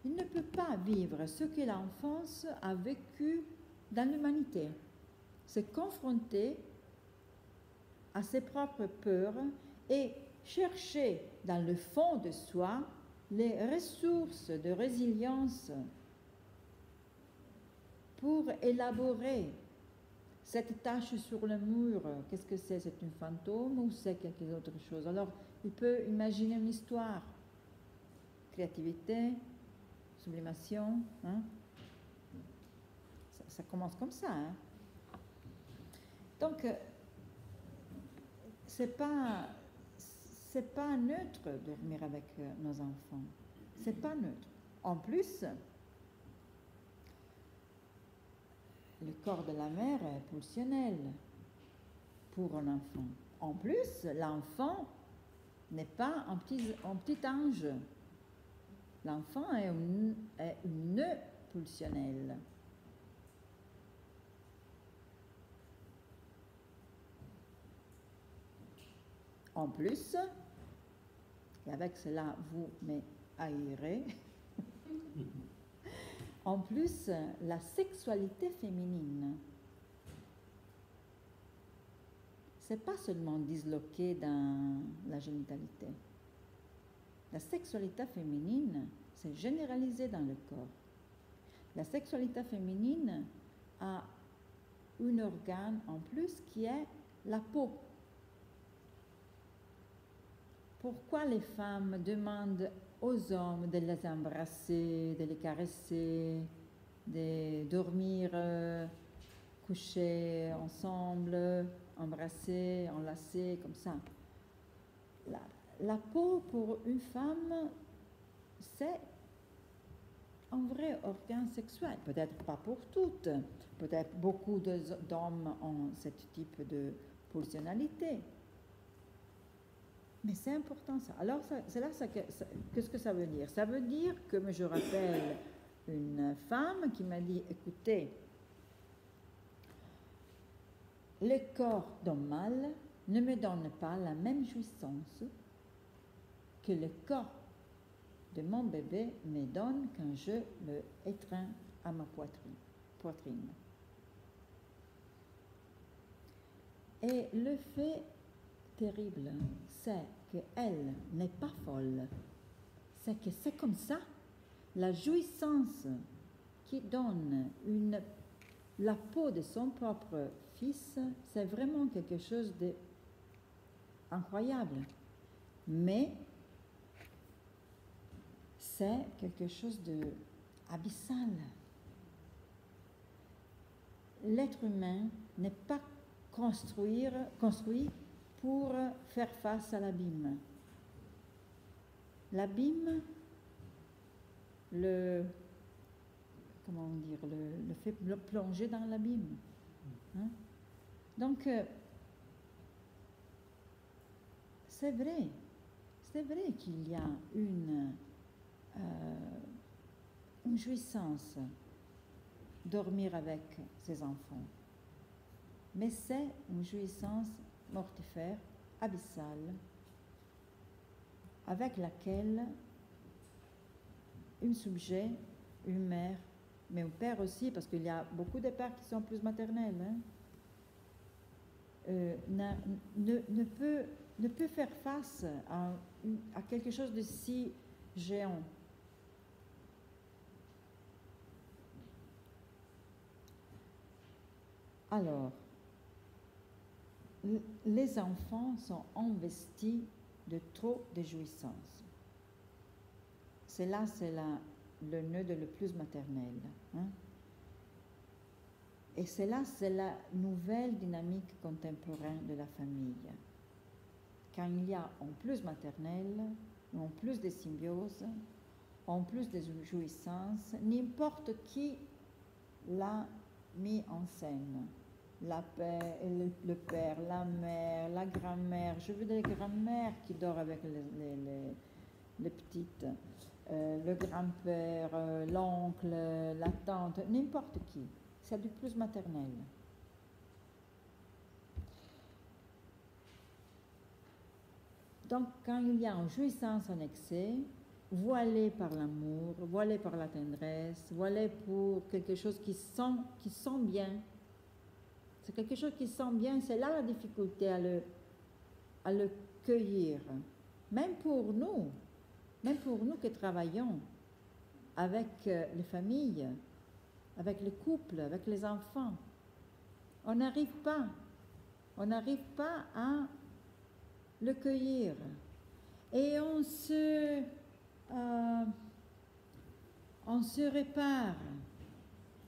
il ne peut pas vivre ce que l'enfance a vécu dans l'humanité. Se confronter à ses propres peurs et chercher dans le fond de soi les ressources de résilience pour élaborer cette tâche sur le mur. Qu'est-ce que c'est? C'est une fantôme ou c'est quelque autre chose? Alors, il peut imaginer une histoire. Créativité, sublimation. hein? Ça, commence comme ça. hein? Donc, c'est pas pas neutre dormir avec euh, nos enfants. C'est pas neutre. En plus, le corps de la mère est pulsionnel pour un enfant. En plus, l'enfant n'est pas un petit, ange. L'enfant est une, est une pulsionnelle. En plus, et avec cela vous m'haïrez, en plus, la sexualité féminine, c'est pas seulement disloqué dans la génitalité. La sexualité féminine, c'est généralisé dans le corps. La sexualité féminine a un organe en plus qui est la peau. Pourquoi les femmes demandent aux hommes de les embrasser, de les caresser, de dormir euh, couchés ensemble, embrasser, enlacer, comme ça la, peau pour une femme, c'est un vrai organe sexuel. Peut-être pas pour toutes. Peut-être beaucoup d'hommes ont ce type de pulsionalité. Mais c'est important ça. Alors, c'est là, qu'est-ce que ça veut dire? Ça veut dire que je rappelle une femme qui m'a dit, écoutez, le corps d'un mâle ne me donne pas la même jouissance que le corps de mon bébé me donne quand je le étreins à ma poitrine. poitrine. Et le fait terrible, c'est qu'elle n'est pas folle. C'est que c'est comme ça. La jouissance qui donne la peau de son propre fils, c'est vraiment quelque chose de incroyable. Mais c'est quelque chose de abyssal. L'être humain n'est pas construire, construit pour faire face à l'abîme. L'abîme, le comment dire, le, le fait pl- plonger dans l'abîme. hein. Donc, euh, c'est vrai, c'est vrai qu'il y a une, euh, une jouissance dormir avec ses enfants. Mais c'est une jouissance mortifère, abyssale, avec laquelle un sujet, une mère, mais un père aussi, parce qu'il y a beaucoup de pères qui sont plus maternels, hein, euh, ne, peut, faire face à, quelque chose de si géant. Alors, les enfants sont investis de trop de jouissances. C'est là, c'est le nœud de le plus maternel. hein. Et c'est là, c'est la nouvelle dynamique contemporaine de la famille. Quand il y a en plus maternel, en plus de symbiose, en plus de jouissance, n'importe qui l'a mis en scène. La père, le, père, la mère, la grand-mère. Je veux des grand-mères qui dorment avec les, petites. Euh, le grand-père, euh, l'oncle, la tante, n'importe qui. C'est du plus maternel. Donc, quand il y a une jouissance en excès, voilée par l'amour, voilée par la tendresse, voilée pour quelque chose qui sent, qui sent bien, c'est quelque chose qui sent bien, c'est là la difficulté à le, à le cueillir. Même pour nous, même pour nous qui travaillons avec euh, les familles, avec les couples, avec les enfants, on n'arrive pas, on n'arrive pas à le cueillir. Et on se, euh, on se répare.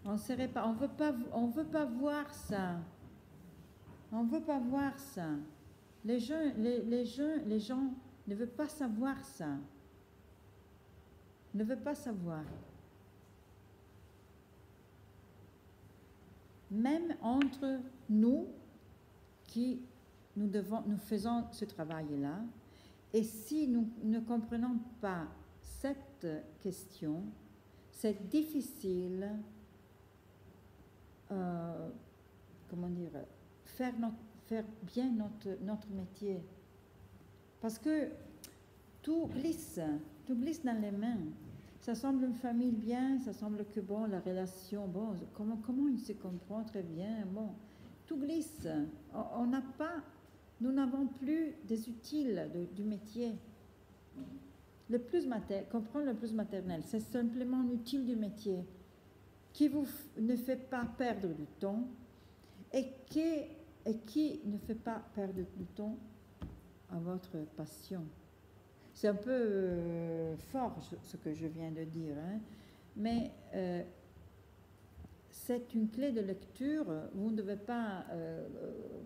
On se répare. On veut pas, on veut pas voir ça. On veut pas voir ça. Les gens, les, gens, les gens ne veulent pas savoir ça. Ne veulent pas savoir. Même entre nous qui nous faisons ce travail-là, et si nous ne comprenons pas cette question, c'est difficile, euh, comment dire, faire, notre, faire bien notre, notre métier. Parce que tout glisse, tout glisse dans les mains. Ça semble une famille bien, ça semble que bon, la relation, bon, comment, comment il se comprend très bien, bon, tout glisse. On n'a pas, nous n'avons plus des utiles du métier. Le plus comprendre le plus maternel, c'est simplement un utile du métier qui vous ne fait pas perdre du temps et qui, et qui ne fait pas perdre du temps à votre passion. C'est un peu euh, fort ce que je viens de dire, hein, mais euh, c'est une clé de lecture. Vous ne devez pas, euh,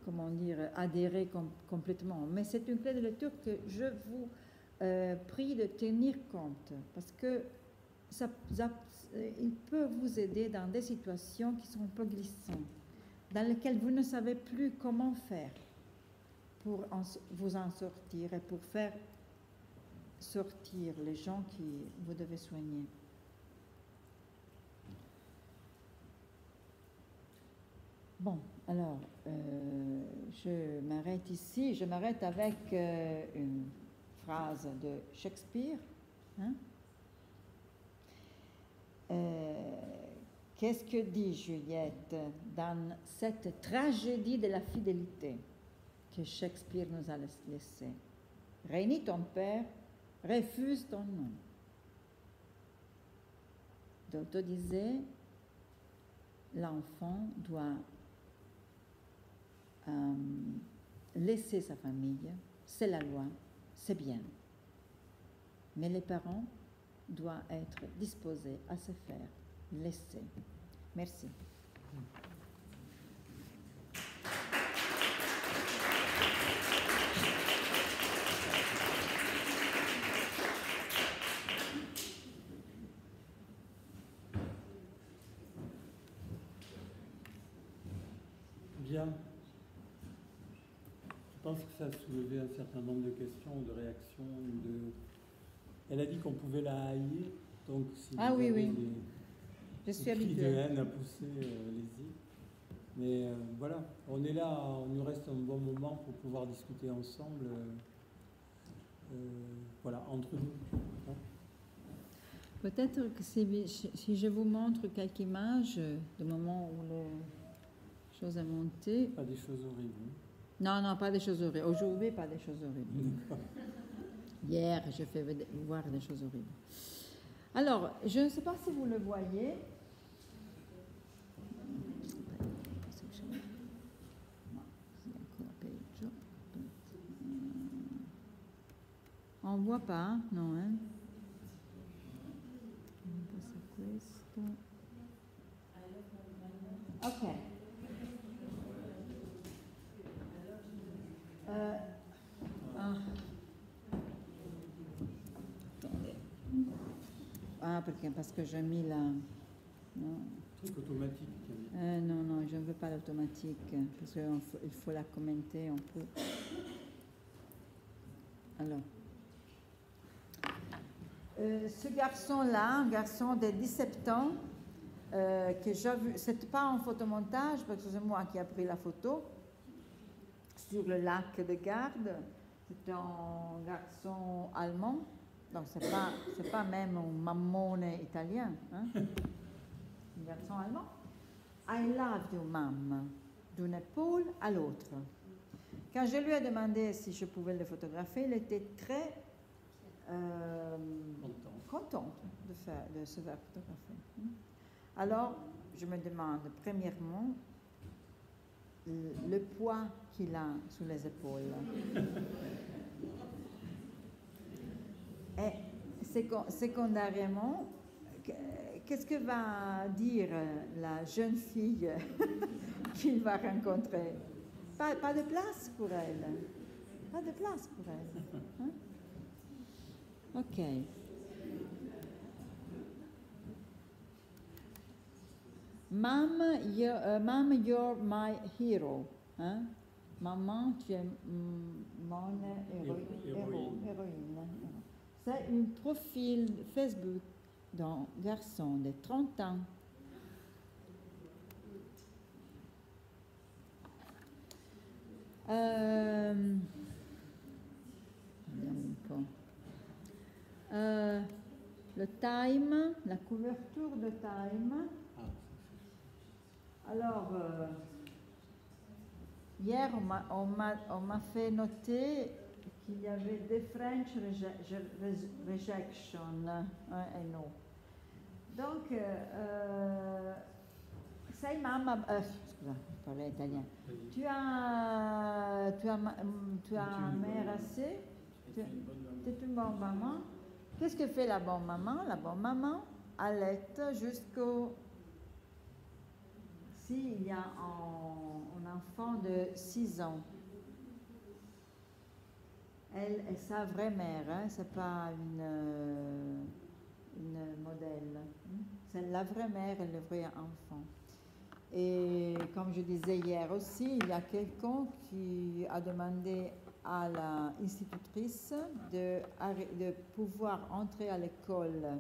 comment dire, adhérer com complètement, mais c'est une clé de lecture que je vous prie de tenir compte parce que ça, ça, il peut vous aider dans des situations qui sont un peu glissantes, dans lesquelles vous ne savez plus comment faire. pour vous en sortir et pour faire sortir les gens qui vous devez soigner. Bon, alors, euh, je m'arrête ici. Je m'arrête avec euh, une phrase de Shakespeare. hein? Euh, Qu'est-ce que dit Juliette dans cette tragédie de la fidélité que Shakespeare nous a laiss- laissée? Réunis ton père, refuse ton nom. D'autres disait, l'enfant doit euh, laisser sa famille, c'est la loi, c'est bien. Mais les parents doivent être disposés à se faire laisser. Merci. Bien. Je pense que ça a soulevé un certain nombre de questions, de réactions. De... Elle a dit qu'on pouvait la haïr, donc si Ah vous oui, avez oui. des- Je suis cris de habituée. haine à pousser, euh, allez-y. Mais euh, voilà, on est là, on nous reste un bon moment pour pouvoir discuter ensemble, euh, euh, voilà, entre nous. hein. Peut-être que si, si je vous montre quelques images du moment où la chose a monté. Pas des choses horribles. hein. Non, non, pas des choses horribles. Aujourd'hui, pas des choses horribles. Hier, fait ved- voir des choses horribles. Alors, je ne sais pas si vous le voyez. On ne voit pas, non, hein? Passa questo. Ok. Euh, ah. Attendez. Ah, parce que j'ai mis la... Non. Truc automatique. Euh, non, non, je ne veux pas l'automatique, parce qu'il faut la commenter un peu. Alors. Euh, ce garçon-là, un garçon de 17 ans, euh, que j'ai vu, c'était pas un photomontage, parce que c'est moi qui ai pris la photo, sur le lac de Garde. C'est un garçon allemand, donc c'est pas, c'est pas même un mammone italien, hein? un garçon allemand? I love you, mom, d'une épaule à l'autre. Quand je lui ai demandé si je pouvais le photographier, il était très euh, Content. de, faire, de se faire photographier. Alors, je me demande, premièrement, le, le poids qu'il a sur les épaules. Et seco- secondairement, que- qu'est-ce que va dire la jeune fille qu'il va rencontrer? Pas, pas de place pour elle. Pas de place pour elle. hein? Ok. Mom, you, euh, Mom, you're my hero. Hein? Maman, tu es mon héroïne. héroïne. C'est un profil Facebook d'un garçon de 30 ans. Euh. Euh, le Time, la couverture de Time. Alors, euh, hier, on m'a fait noter qu'il y avait des French rejection, hein, et non. Donc, euh, euh, sei mamma, euh, scusa, je parlais italien. Tu as, tu as, tu as mère assez, tu es une bonne maman. Qu'est-ce que fait la bonne maman? La bonne maman allaite jusqu'au... S'il y a un, un enfant de 6 ans, elle est sa vraie mère, hein, c'est pas une, euh, modèle. hein. C'est la vraie mère et le vrai enfant. Et comme je disais hier aussi, il y a quelqu'un qui a demandé à l'institutrice de, de pouvoir entrer à l'école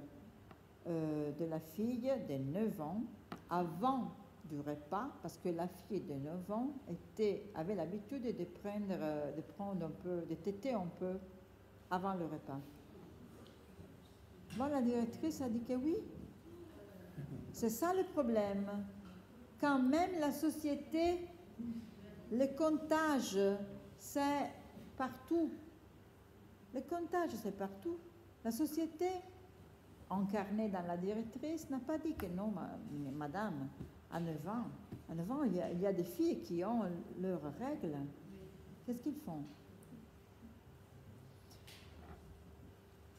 euh, de la fille de 9 ans avant du repas, parce que la fille de 9 ans était, avait l'habitude de prendre, de prendre un peu, de téter un peu avant le repas. Bon, la directrice a dit que oui. C'est ça le problème. Quand même la société, le comptage, c'est partout. Le comptage, c'est partout. La société, incarnée dans la directrice, n'a pas dit que non, madame, à 9 ans. À 9 ans, il y, a, il y a des filles qui ont leurs règles. Qu'est-ce qu'ils font?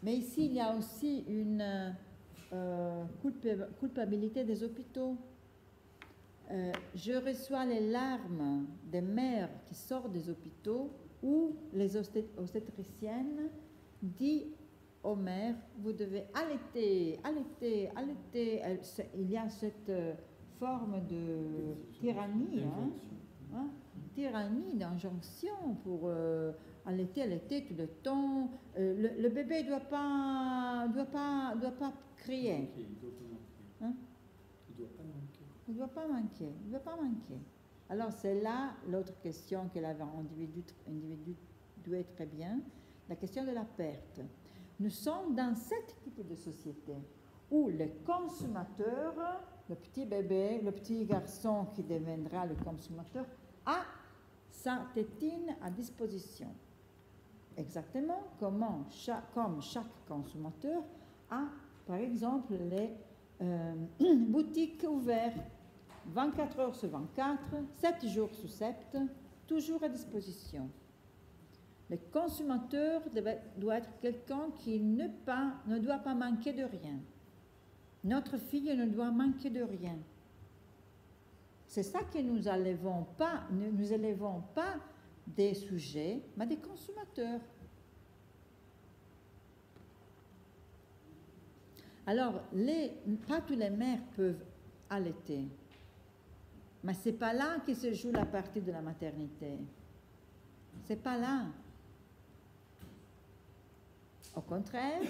Mais ici, il y a aussi une euh, culpabilité des hôpitaux. Euh, je reçois les larmes des mères qui sortent des hôpitaux où les obstétriciennes disent aux mères, vous devez allaiter, allaiter, allaiter. Il y a cette euh, forme de tyrannie, hein, hein, tyrannie d'injonction pour allaiter, allaiter tout le temps. Euh, le, bébé ne doit pas, doit, pas, doit pas crier. Hein? Il doit pas manquer. Il ne doit pas manquer. Il doit pas manquer. Alors c'est là l'autre question qu'elle avait individuée très bien, la question de la perte. Nous sommes dans cette type de société où le consommateur, le petit bébé, le petit garçon qui deviendra le consommateur, a sa tétine à disposition exactement comme chaque consommateur a, par exemple, les euh, boutiques ouvertes 24 heures sur 24, 7 jours sur 7, toujours à disposition. Le consommateur doit être quelqu'un qui ne doit pas manquer de rien. Notre fille ne doit manquer de rien. C'est ça que nous élevons pas, nous élevons pas des sujets, mais des consommateurs. Alors, pas tous les mères peuvent allaiter, mais c'est pas là que se joue la partie de la maternité. C'est pas là. Au contraire,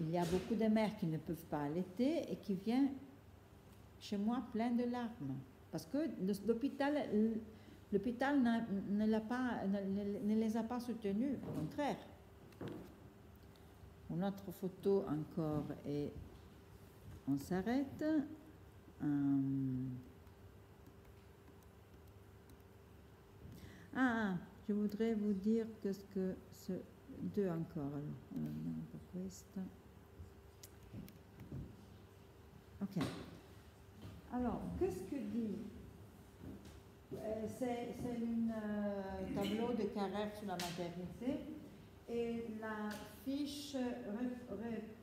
il y a beaucoup de mères qui ne peuvent pas allaiter et qui viennent chez moi plein de larmes. Parce que l'hôpital L'hôpital ne, les a pas soutenus, au contraire. Une autre photo encore et on s'arrête. Euh, ah, ah, je voudrais vous dire que ce que ce deux encore. Ok. Alors, qu'est-ce que dit euh, c'est un euh, tableau de carrière sur la maternité et la fiche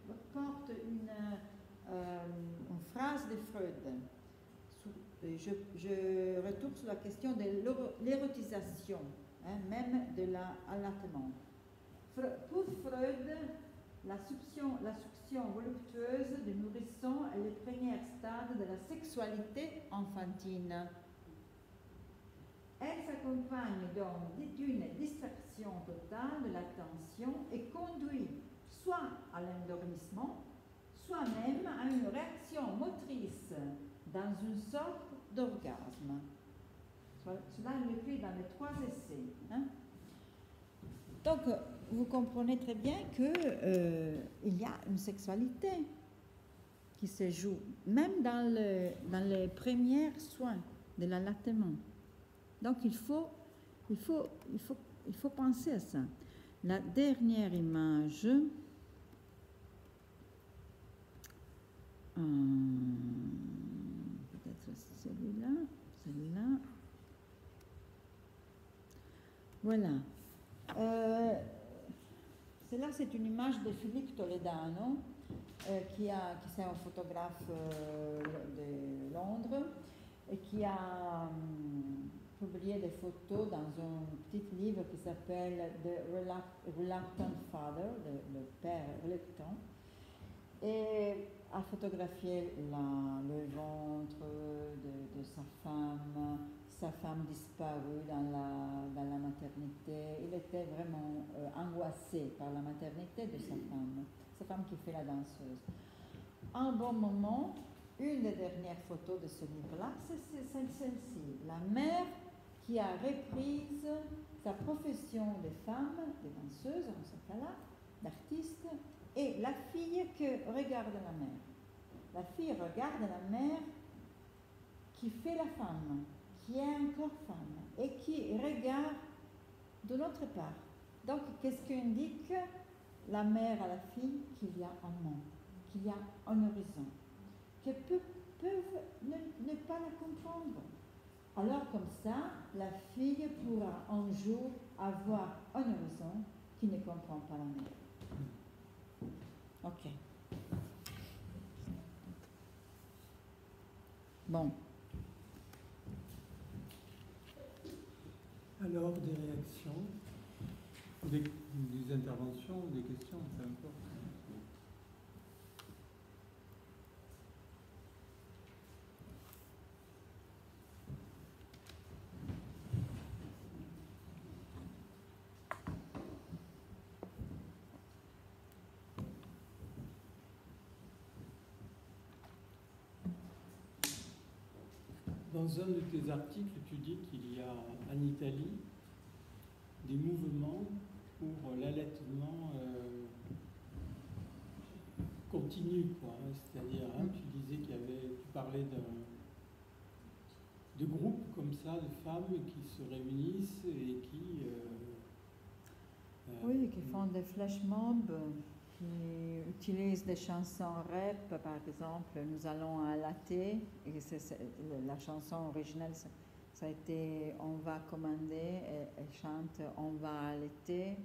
reporte une, euh, phrase de Freud. Je, retourne sur la question de l'érotisation, hein, même de l'allaitement. Pour Freud, la succion, voluptueuse du nourrisson est le premier stade de la sexualité enfantine. Elle s'accompagne donc d'une distraction totale de l'attention et conduit soit à l'endormissement, soit même à une réaction motrice dans une sorte d'orgasme. Cela est écrit dans les trois essais. Hein. Donc, vous comprenez très bien qu'il euh, y a une sexualité qui se joue, même dans, le, dans les premiers soins de l'allaitement. Donc il faut, il faut, il faut, il faut penser à ça. La dernière image. Euh, peut-être celui-là, celui-là. Voilà. Euh, Celle-là, c'est une image de Philippe Toledano, euh, qui, est un photographe euh, de Londres et qui a. Hum, publié des photos dans un petit livre qui s'appelle The Reluctant Father, le, père reluctant. Et a photographié le ventre de sa femme, sa femme disparue dans la, dans la maternité. Il était vraiment euh, angoissé par la maternité de sa femme, sa femme qui fait la danseuse. Un bon moment, une des dernières photos de ce livre-là, c'est celle-ci. La mère qui a reprise sa profession de femme, de danseuse en ce cas-là, d'artiste, et la fille que regarde la mère. La fille regarde la mère qui fait la femme, qui est encore femme, et qui regarde de l'autre part. Donc, qu'est-ce qu'indique la mère à la fille Qu'il y a un monde, qu'il y a un horizon, que peu- peuvent ne pas la comprendre? Alors comme ça, la fille pourra un jour avoir un horizon qui ne comprend pas la mère. Ok. Bon, Alors, des réactions, des, interventions, des questions, peu importe. Dans un de tes articles, tu dis qu'il y a en Italie des mouvements pour l'allaitement euh, continu, quoi. C'est-à-dire, hein, tu disais qu'il y avait, tu parlais de groupes comme ça, de femmes qui se réunissent et qui euh, euh, oui, qui font des flash mobs, qui utilisent des chansons rap, par exemple, nous allons à la et c'est- la chanson originale, ça, a été On va commander, elle chante On va allaiter,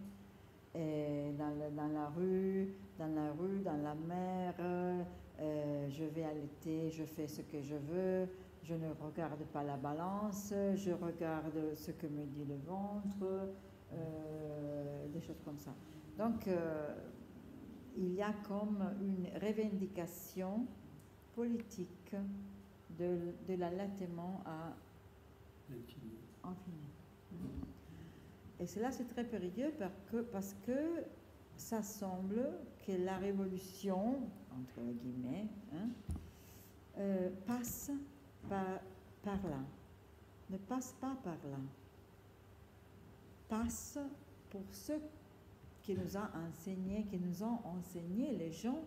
et dans, dans la rue, dans la rue, dans la mer, euh, je vais allaiter, je fais ce que je veux, je ne regarde pas la balance, je regarde ce que me dit le ventre, euh, des choses comme ça. Donc, euh, il y a comme une revendication politique de, de l'allaitement à l'infini. infini. Et cela, c'est très périlleux parce que, parce que ça semble que la révolution, entre guillemets, hein, euh, passe par, par là, ne passe pas par là, passe pour ceux qui nous a enseigné, qui nous ont enseigné les gens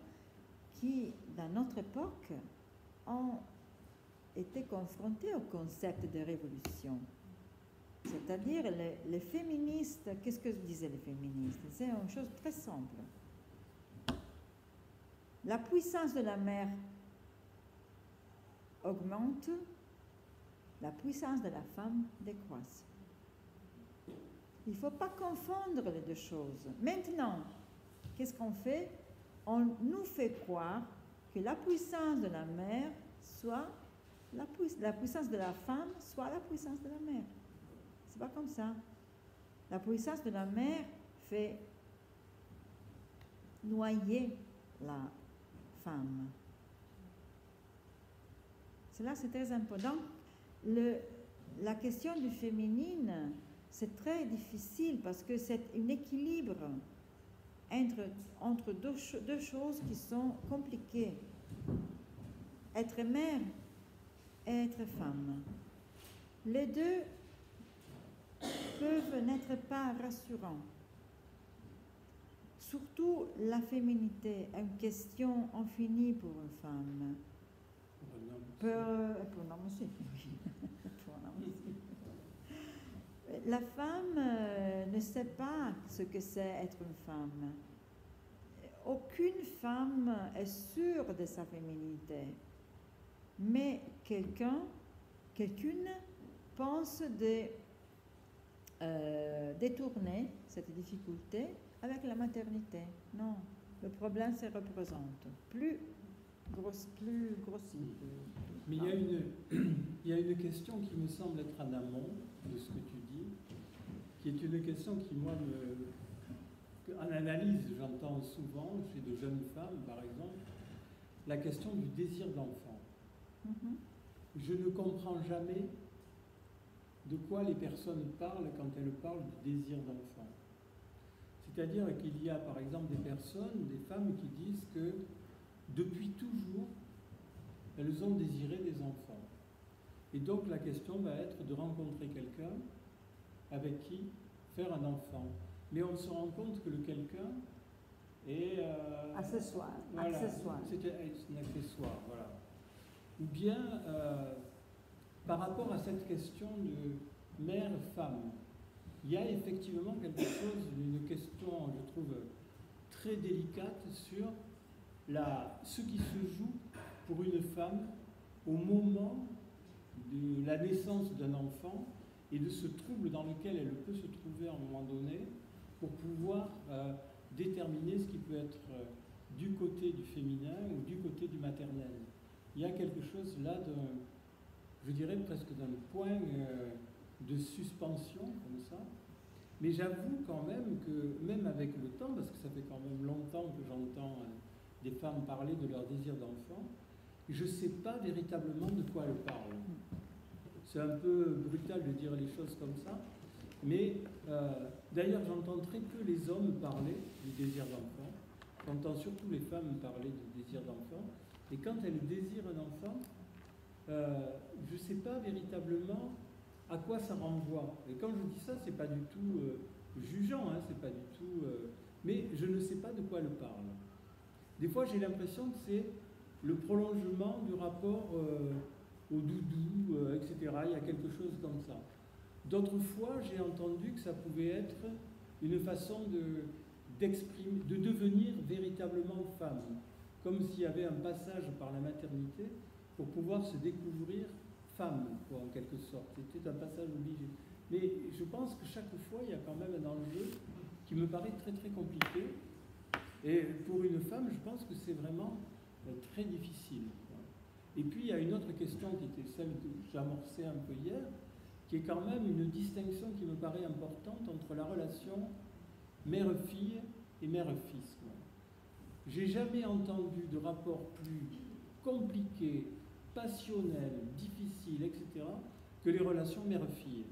qui, dans notre époque, ont été confrontés au concept de révolution. C'est-à-dire, les, féministes, qu'est-ce que disaient les féministes? C'est une chose très simple. La puissance de la mère augmente, la puissance de la femme décroisse. Il ne faut pas confondre les deux choses. Maintenant, qu'est-ce qu'on fait? On nous fait croire que la puissance de la mère soit la, puis- la puissance de la femme, soit la puissance de la mère. C'est pas comme ça. La puissance de la mère fait noyer la femme. Cela, c'est très important. La question du féminine, c'est très difficile parce que c'est un équilibre entre, entre deux, cho- deux choses qui sont compliquées. Être mère et être femme. Les deux peuvent n'être pas rassurants. Surtout la féminité est une question infinie pour une femme. Pour un homme. Pour, pour un homme aussi. oui. Pour un homme aussi. La femme euh, ne sait pas ce que c'est être une femme. Aucune femme est sûre de sa féminité. Mais quelqu'un, quelqu'une pense de euh, détourner cette difficulté avec la maternité. Non, le problème se représente. Plus, grosse, plus grossi. Mais il y, a une, il y a une question qui me semble être en amont de ce que tu dis, qui est une question qui, moi, me, en analyse, j'entends souvent chez de jeunes femmes, par exemple, la question du désir d'enfant. Mhm. Je ne comprends jamais de quoi les personnes parlent quand elles parlent du désir d'enfant. C'est-à-dire qu'il y a par exemple des personnes, des femmes qui disent que depuis toujours, elles ont désiré des enfants. Et donc la question va être de rencontrer quelqu'un avec qui faire un enfant. Mais on se rend compte que le quelqu'un est... euh, Accessoire. voilà, accessoire. C'est un accessoire, voilà. Ou bien, euh, par rapport à cette question de mère-femme, il y a effectivement quelque chose, une question, je trouve, très délicate sur la, ce qui se joue pour une femme au moment de la naissance d'un enfant et de ce trouble dans lequel elle peut se trouver à un moment donné pour pouvoir euh, déterminer ce qui peut être euh, du côté du féminin ou du côté du maternel. Il y a quelque chose là je dirais presque d'un point euh, de suspension comme ça. Mais j'avoue quand même que, même avec le temps, parce que ça fait quand même longtemps que j'entends des femmes parler de leur désir d'enfant, je ne sais pas véritablement de quoi elles parlent. C'est un peu brutal de dire les choses comme ça, mais euh, d'ailleurs j'entends très peu les hommes parler du désir d'enfant. J'entends surtout les femmes parler du désir d'enfant. Et quand elles désirent un enfant, euh, je ne sais pas véritablement à quoi ça renvoie. Et quand je dis ça, c'est pas du tout euh, jugeant, hein, c'est pas du tout. mais je ne sais pas de quoi elle parle. Des fois, j'ai l'impression que c'est le prolongement du rapport au doudou, euh, etc. Il y a quelque chose comme ça. D'autres fois, j'ai entendu que ça pouvait être une façon de, de devenir véritablement femme, comme s'il y avait un passage par la maternité pour pouvoir se découvrir femme, en quelque sorte. C'était un passage obligé. Mais je pense que chaque fois, il y a quand même un enjeu qui me paraît très très compliqué. Et pour une femme, je pense que c'est vraiment euh, très difficile. Et puis, il y a une autre question qui était celle que j'amorçais un peu hier, qui est quand même une distinction qui me paraît importante entre la relation mère-fille et mère-fils. J'ai jamais entendu de rapport plus compliqué, passionnel, difficile, etc., que les relations mère-fille.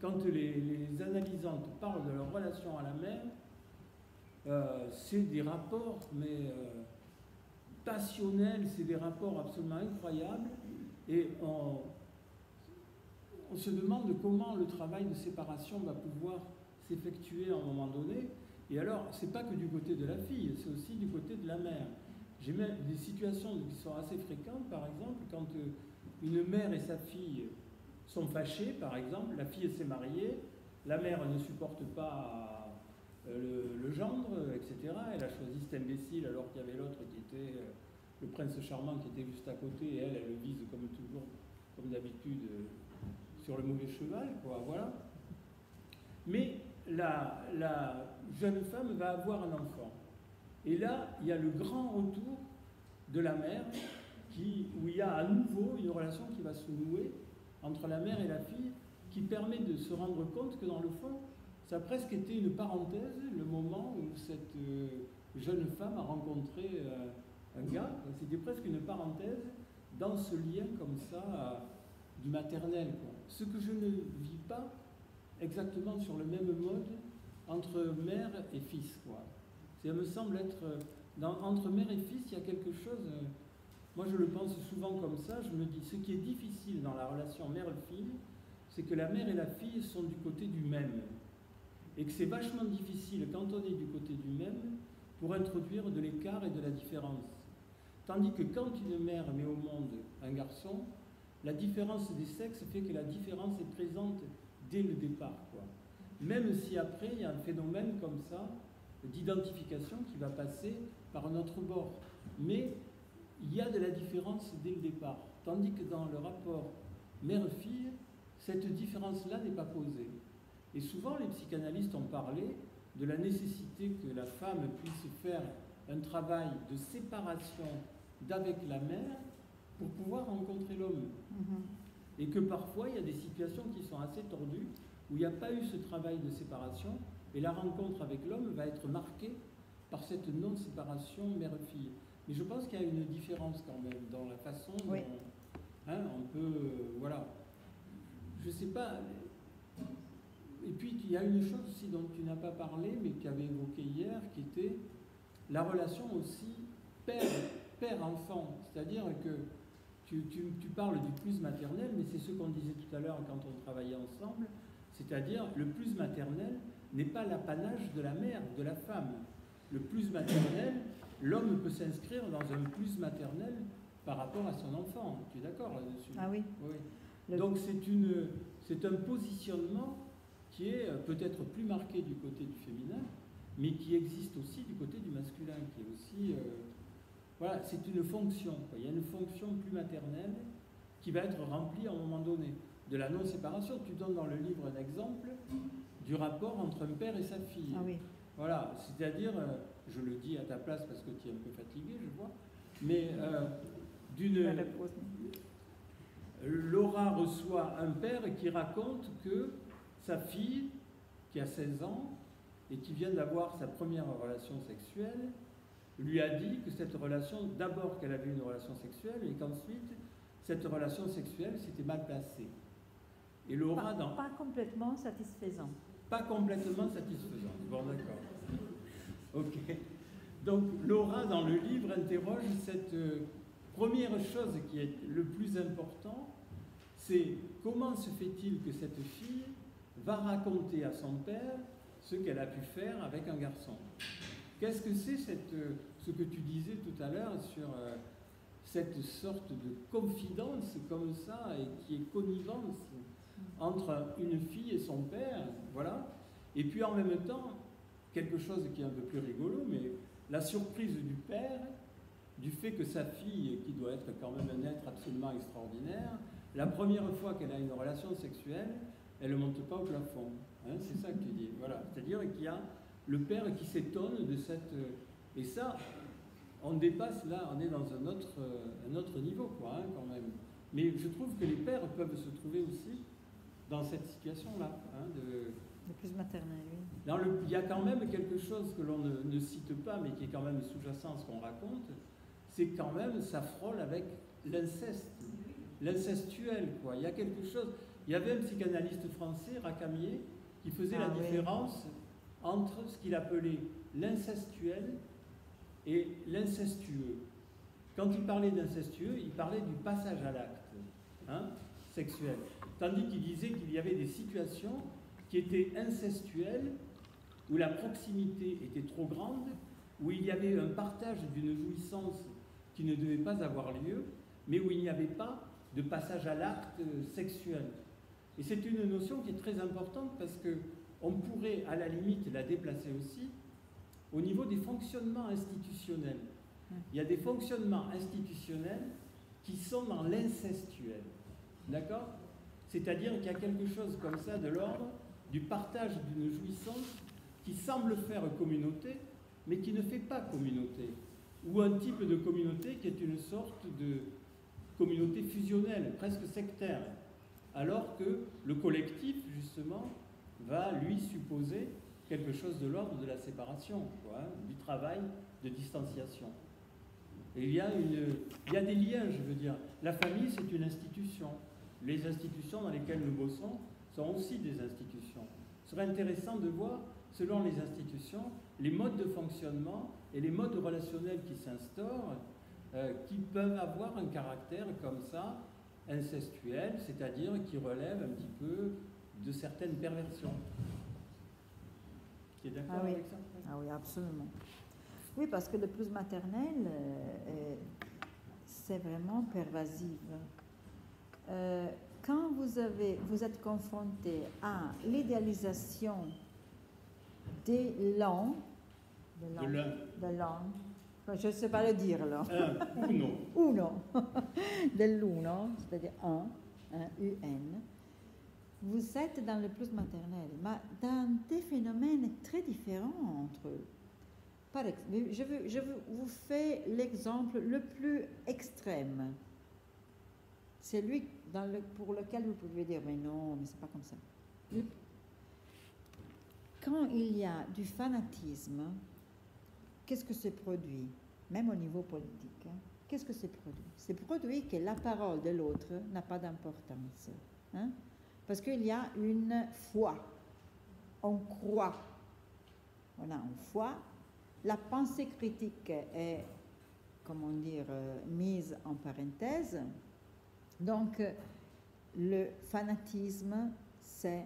Quand les, les analysantes parlent de leur relation à la mère, euh, c'est des rapports, mais euh, passionnels, c'est des rapports absolument incroyables, et on, se demande comment le travail de séparation va pouvoir s'effectuer à un moment donné. Et alors, c'est pas que du côté de la fille, c'est aussi du côté de la mère. J'ai même des situations qui sont assez fréquentes, par exemple, quand euh, une mère et sa fille sont fâchées, par exemple, la fille s'est mariée, la mère ne supporte pas le, le gendre, euh, etc. Elle a choisi cet imbécile alors qu'il y avait l'autre qui était euh, le prince charmant qui était juste à côté, et elle, elle le vise comme toujours, comme d'habitude, euh, sur le mauvais cheval, voilà. Mais la, la jeune femme va avoir un enfant. Et là, il y a le grand retour de la mère, qui, où il y a à nouveau une relation qui va se nouer entre la mère et la fille, qui permet de se rendre compte que dans le fond, ça a presque été une parenthèse, le moment où cette euh, jeune femme a rencontré euh, un gars. C'était presque une parenthèse dans ce lien comme ça euh, du maternel. Ce que je ne vis pas exactement sur le même mode entre mère et fils. Ça me semble être. entre mère et fils, il y a quelque chose. moi, je le pense souvent comme ça. Je me dis, ce qui est difficile dans la relation mère-fille, c'est que la mère et la fille sont du côté du même. Et que c'est vachement difficile, quand on est du côté du même, pour introduire de l'écart et de la différence. Tandis que quand une mère met au monde un garçon, la différence des sexes fait que la différence est présente dès le départ. Quoi. Même si après, il y a un phénomène comme ça d'identification qui va passer par un autre bord. Mais il y a de la différence dès le départ. Tandis que dans le rapport mère-fille, cette différence-là n'est pas posée. Et souvent, les psychanalystes ont parlé de la nécessité que la femme puisse faire un travail de séparation d'avec la mère pour pouvoir rencontrer l'homme. Mhm. Et que parfois, il y a des situations qui sont assez tordues, où il n'y a pas eu ce travail de séparation, et la rencontre avec l'homme va être marquée par cette non-séparation mère-fille. Mais je pense qu'il y a une différence quand même dans la façon dont hein, on peut. euh, voilà. Je sais pas. Et puis, il y a une chose aussi dont tu n'as pas parlé, mais que tu avais évoqué hier, qui était la relation aussi père- père-enfant. C'est-à-dire que tu, tu- tu parles du plus maternel, mais c'est ce qu'on disait tout à l'heure quand on travaillait ensemble. C'est-à-dire, le plus maternel n'est pas l'apanage de la mère, de la femme. Le plus maternel, l'homme peut s'inscrire dans un plus maternel par rapport à son enfant. Tu es d'accord là-dessus? Ah oui. Oui. Donc c'est un positionnement qui est euh, peut-être plus marqué du côté du féminin, mais qui existe aussi du côté du masculin, qui est aussi, euh, voilà, c'est une fonction. quoi. Il y a une fonction plus maternelle qui va être remplie à un moment donné. De la non-séparation, tu donnes dans le livre un exemple du rapport entre un père et sa fille. Ah oui. Voilà, c'est-à-dire, euh, je le dis à ta place parce que tu es un peu fatigué, je vois, mais euh, d'une. Laura reçoit un père qui raconte que sa fille, qui a 16 ans et qui vient d'avoir sa première relation sexuelle, lui a dit que cette relation, d'abord qu'elle avait une relation sexuelle et qu'ensuite cette relation sexuelle s'était mal placée. Et Laura, Pas, dans, pas complètement satisfaisant. pas complètement satisfaisant. Bon, d'accord. Ok. Donc, Laura, dans le livre, interroge cette euh, première chose qui est le plus important, c'est comment se fait-il que cette fille va raconter à son père ce qu'elle a pu faire avec un garçon Qu'est-ce que c'est cette, euh, ce que tu disais tout à l'heure sur euh, cette sorte de confidence comme ça et qui est connivence entre une fille et son père, voilà. Et puis en même temps, quelque chose qui est un peu plus rigolo, mais la surprise du père, du fait que sa fille, qui doit être quand même un être absolument extraordinaire, la première fois qu'elle a une relation sexuelle, elle ne monte pas au plafond. Hein, c'est ça que tu dis. Voilà. C'est-à-dire qu'il y a le père qui s'étonne de cette. Et ça, on dépasse là, on est dans un autre, euh, un autre niveau, quoi, hein, quand même. Mais je trouve que les pères peuvent se trouver aussi dans cette situation-là. hein, de, Le plus maternel, oui. dans le- il y a quand même quelque chose que l'on ne, ne cite pas, mais qui est quand même sous-jacent à ce qu'on raconte, c'est quand même, ça frôle avec l'inceste, l'incestuel, quoi. Il y a quelque chose. Il y avait un psychanalyste français, Racamier, qui faisait Ah la oui. différence entre ce qu'il appelait l'incestuel et l'incestueux. Quand il parlait d'incestueux, il parlait du passage à l'acte hein, sexuel. Tandis qu'il disait qu'il y avait des situations qui étaient incestuelles, où la proximité était trop grande, où il y avait un partage d'une jouissance qui ne devait pas avoir lieu, mais où il n'y avait pas de passage à l'acte sexuel. Et c'est une notion qui est très importante parce que on pourrait à la limite la déplacer aussi au niveau des fonctionnements institutionnels. Il y a des fonctionnements institutionnels qui sont dans l'incestuel. D'accord? C'est-à-dire qu'il y a quelque chose comme ça de l'ordre du partage d'une jouissance qui semble faire communauté, mais qui ne fait pas communauté. Ou un type de communauté qui est une sorte de communauté fusionnelle, presque sectaire. Alors que le collectif, justement, va lui supposer quelque chose de l'ordre de la séparation, hein, du travail de distanciation. Et il y, a une, il y a des liens, je veux dire. La famille, c'est une institution. Les institutions dans lesquelles nous bossons sont aussi des institutions. Ce serait intéressant de voir, selon les institutions, les modes de fonctionnement et les modes relationnels qui s'instaurent, euh, qui peuvent avoir un caractère comme ça, incestuel, c'est-à-dire qui relève un petit peu de certaines perversions. Tu es d'accord Ah oui. avec ça? Ah oui, absolument. Oui, parce que le plus maternel, euh, euh, c'est vraiment pervasif. Euh, quand vous, avez, vous êtes confronté à l'idéalisation des langues, de De je ne sais pas le dire là, un ou non. uno, dell'uno, c'est-à-dire un, un UN, vous êtes dans le plus maternel, mais dans des phénomènes très différents entre eux. Par ex- je, veux- je veux- vous fais l'exemple le plus extrême. C'est lui dans le, pour lequel vous pouvez dire, mais non, mais c'est pas comme ça. Quand il y a du fanatisme, qu'est-ce que se produit? Même au niveau politique. hein. Qu'est-ce que c'est produit? C'est produit que la parole de l'autre n'a pas d'importance. hein. Parce qu'il y a une foi. On croit. On a une foi. La pensée critique est, comment dire, euh, mise en parenthèse. Donc, le fanatisme, c'est,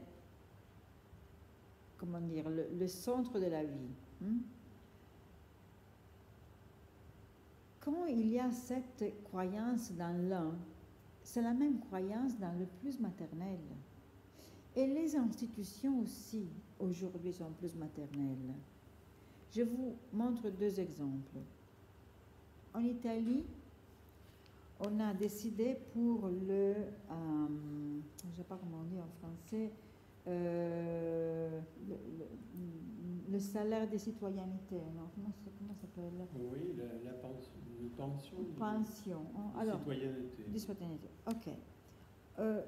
comment dire, le, le centre de la vie. hein. Quand il y a cette croyance dans l'un, c'est la même croyance dans le plus maternel. Et les institutions aussi, aujourd'hui, sont plus maternelles. Je vous montre deux exemples. En Italie, on a décidé pour le, euh, je ne sais pas comment on dit en français, euh, le, salaire des citoyennetés. Non, comment ça s'appelle? Oui, la pension, pension Pension. de Alors, citoyenneté. des citoyennetés. Ok. Euh,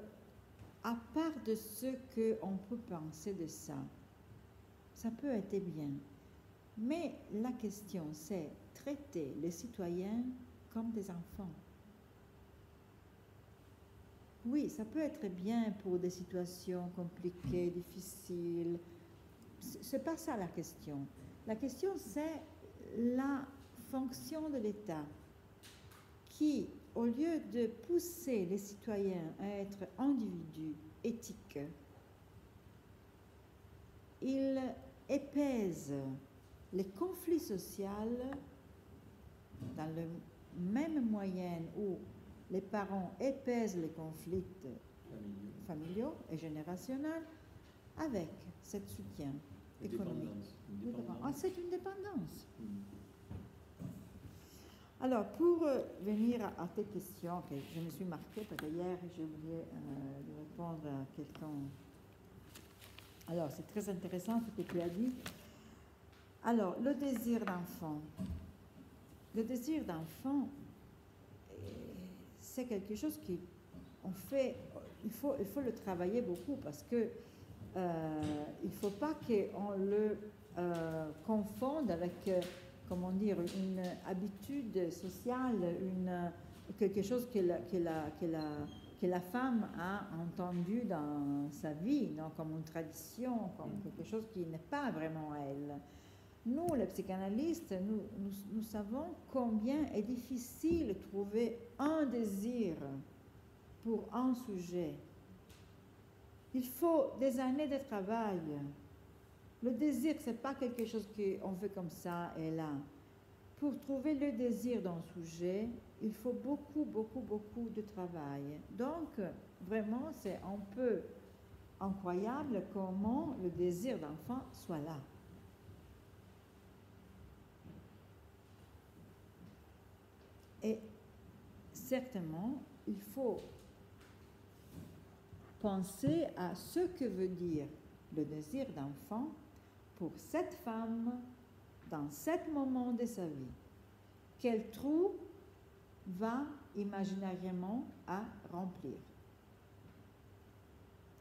à part de ce qu'on peut penser de ça, ça peut être bien. Mais la question, c'est traiter les citoyens comme des enfants. Oui, ça peut être bien pour des situations compliquées, difficiles. C'est pas ça la question. La question, c'est la fonction de l'État qui, au lieu de pousser les citoyens à être individus éthiques, il épaise les conflits sociaux dans le même moyen où les parents épaisent les conflits familiaux. et générationnels avec ce soutien économique. Ah, c'est une dépendance. Alors, pour euh, venir à, tes questions, que je me suis marquée, parce qu'hier j'ai oublié euh, répondre à quelqu'un. Alors, c'est très intéressant ce que tu as dit. Alors, le désir d'enfant. Le désir d'enfant, c'est quelque chose qui, on fait, il faut, il faut le travailler beaucoup parce que euh, il ne faut pas qu'on le confonde avec, comment dire, une habitude sociale, une, quelque chose que la, que, la, que, la, que la femme a entendu dans sa vie, non, comme une tradition, comme quelque chose qui n'est pas vraiment elle. Nous, les psychanalystes, nous, nous, nous savons combien est difficile de trouver un désir pour un sujet. Il faut des années de travail. Le désir, ce n'est pas quelque chose qu'on fait comme ça et là. Pour trouver le désir d'un sujet, il faut beaucoup, beaucoup, beaucoup de travail. Donc, vraiment, c'est un peu incroyable comment le désir d'enfant soit là. Et certainement, il faut penser à ce que veut dire le désir d'enfant pour cette femme dans cet moment de sa vie. Quel trou va imaginairement à remplir?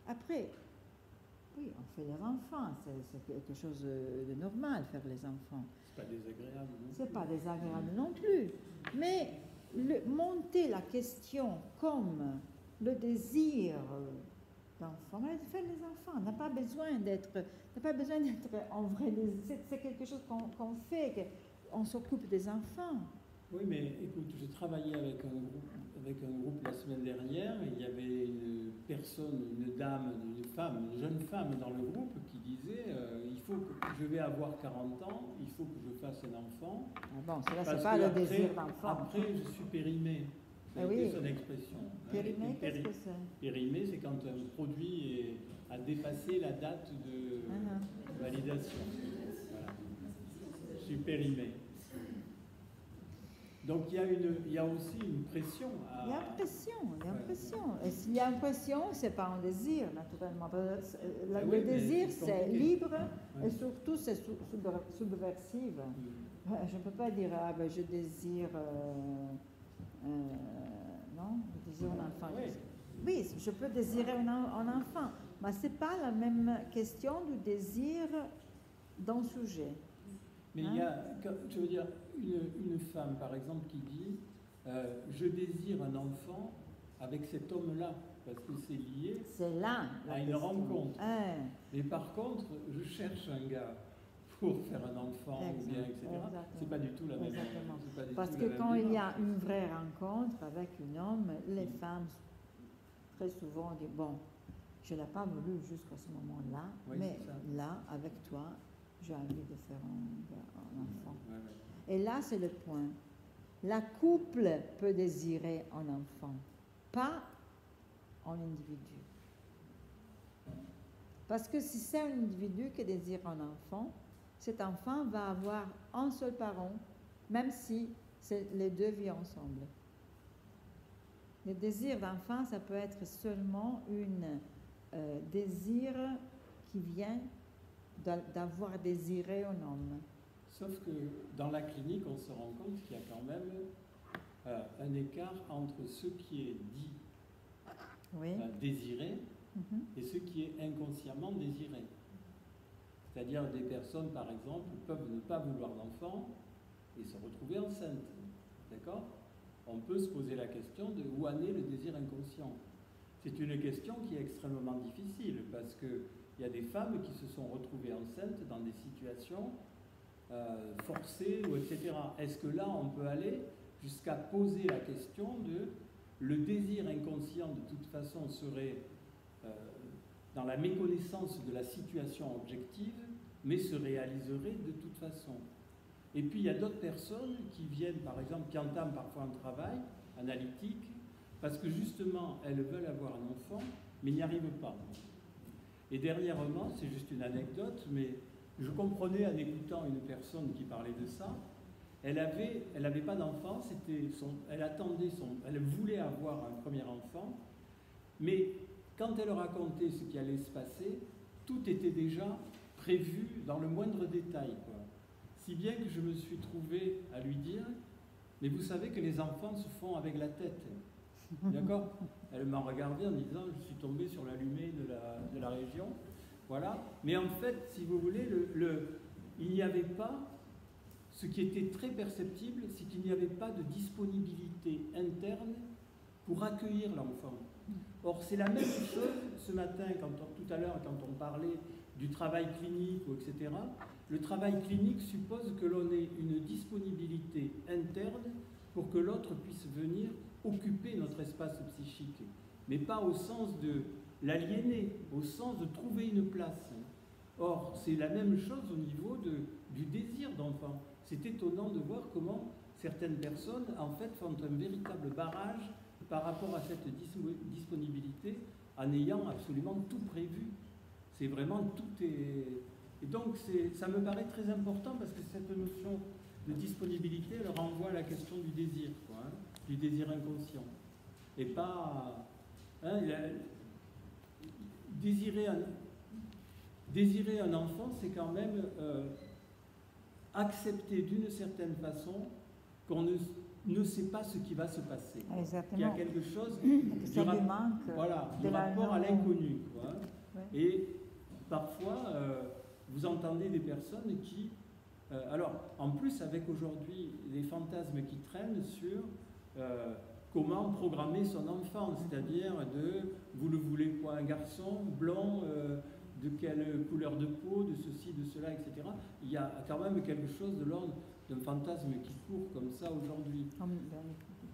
Après, oui, on fait les enfants, c'est quelque chose de normal faire les enfants. C'est pas désagréable. non C'est pas désagréable non plus. Mais le- monter la question comme le désir d'enfant, mais faire les enfants, n'a pas besoin d'être, n'a pas besoin d'être en vrai. C'est- C'est quelque chose qu'on qu'on fait, que- on s'occupe des enfants. Oui, mais écoute, j'ai travaillé avec un, groupe, avec un groupe la semaine dernière. et Il y avait une personne, une dame, une femme, une jeune femme dans le groupe qui disait euh, il faut que je vais avoir 40 ans, il faut que je fasse un enfant. Ah bon, cela c'est pas le après- désir d'enfant. Après, je suis périmé. Ah oui. son expression. hein. Périmé, qu'est-ce que c'est Périmé, c'est quand un produit est- a dépassé la date de Mhm. validation. Voilà. Je suis périmé. Donc il y, a une, il y a aussi une pression à. Il y a une pression, il y a une pression. Et s'il y a une pression, c'est pas un désir, naturellement. Euh, Ah Le oui, désir, c'est libre et surtout, c'est sub- subver- subversif. Mm. Je ne peux pas dire, ah ben je désire. euh, non, je désire un enfant. Oui. Oui, je peux désirer un, en- un enfant, mais ce n'est pas la même question du désir d'un sujet. Mais il y a, je veux dire, une, une femme, par exemple, qui dit euh, Je désire un enfant avec cet homme-là, parce que c'est lié. C'est là À une question. rencontre. Hein, Mais par contre, je cherche un gars pour faire un enfant, ou bien, etc. exactement. C'est pas du tout la même Exactement. pas du Parce que quand il y a une vraie rencontre avec un homme, les Mm. femmes, très souvent, disent Bon, je n'ai pas voulu jusqu'à ce moment-là, Oui, mais là, avec toi, j'ai envie de faire un, un enfant. Ouais, ouais. Et là, c'est le point. La couple peut désirer un enfant, pas un individu. Parce que si c'est un individu qui désire un enfant, cet enfant va avoir un seul parent, même si les deux vivent ensemble. Le désir d'enfant, ça peut être seulement un désir qui vient d'a- d'avoir désiré un homme. Sauf que dans la clinique, on se rend compte qu'il y a quand même euh, un écart entre ce qui est dit Oui. euh, désiré Mhm. et ce qui est inconsciemment désiré. C'est-à-dire des personnes, par exemple, peuvent ne pas vouloir d'enfant et se retrouver enceintes. D'accord? On peut se poser la question de où en est le désir inconscient. C'est une question qui est extrêmement difficile parce qu'il y a des femmes qui se sont retrouvées enceintes dans des situations euh, forcées etc. Est-ce que là, on peut aller jusqu'à poser la question de le désir inconscient de toute façon serait euh, dans la méconnaissance de la situation objective, mais se réaliserait de toute façon. Et puis il y a d'autres personnes qui viennent, par exemple, qui entament parfois un travail analytique, parce que justement, elles veulent avoir un enfant, mais n'y arrivent pas. Et dernièrement, c'est juste une anecdote, mais je comprenais en écoutant une personne qui parlait de ça, elle elle n'avait pas d'enfant, c'était son, elle attendait son, elle voulait avoir un premier enfant, mais quand elle racontait ce qui allait se passer, tout était déjà prévu dans le moindre détail. Quoi. Si bien que je me suis trouvé à lui dire, mais vous savez que les enfants se font avec la tête. D'accord? Elle m'a regardé en disant, je suis tombé sur l'allumé de la, de la région. Voilà. Mais en fait, si vous voulez, le, le- il n'y avait pas, ce qui était très perceptible, c'est qu'il n'y avait pas de disponibilité interne pour accueillir l'enfant. Or, c'est la même chose ce matin, quand on- tout à l'heure, quand on parlait du travail clinique, ou etc. Le travail clinique suppose que l'on ait une disponibilité interne pour que l'autre puisse venir occuper notre espace psychique, mais pas au sens de l'aliéner, au sens de trouver une place. Or, c'est la même chose au niveau de, du désir d'enfant. C'est étonnant de voir comment certaines personnes, en fait, font un véritable barrage par rapport à cette dis- disponibilité en ayant absolument tout prévu. C'est vraiment tout est. Et donc, ça me paraît très important parce que cette notion de disponibilité, elle renvoie à la question du désir, quoi, hein, du désir inconscient. Et pas. hein, désirer, un, désirer un enfant, c'est quand même euh, accepter d'une certaine façon qu'on ne, ne sait pas ce qui va se passer. Il y a Exactement. quelque chose du, rap- lui manque. voilà, de du rapport à l'inconnu. Et parfois, euh, vous entendez des personnes qui... euh, alors, en plus, avec aujourd'hui les fantasmes qui traînent sur euh, comment programmer son enfant, c'est-à-dire de, vous le voulez quoi, un garçon, blond, de quelle couleur de peau, de ceci, de cela, etc. Il y a quand même quelque chose de l'ordre d'un fantasme qui court comme ça aujourd'hui. Dans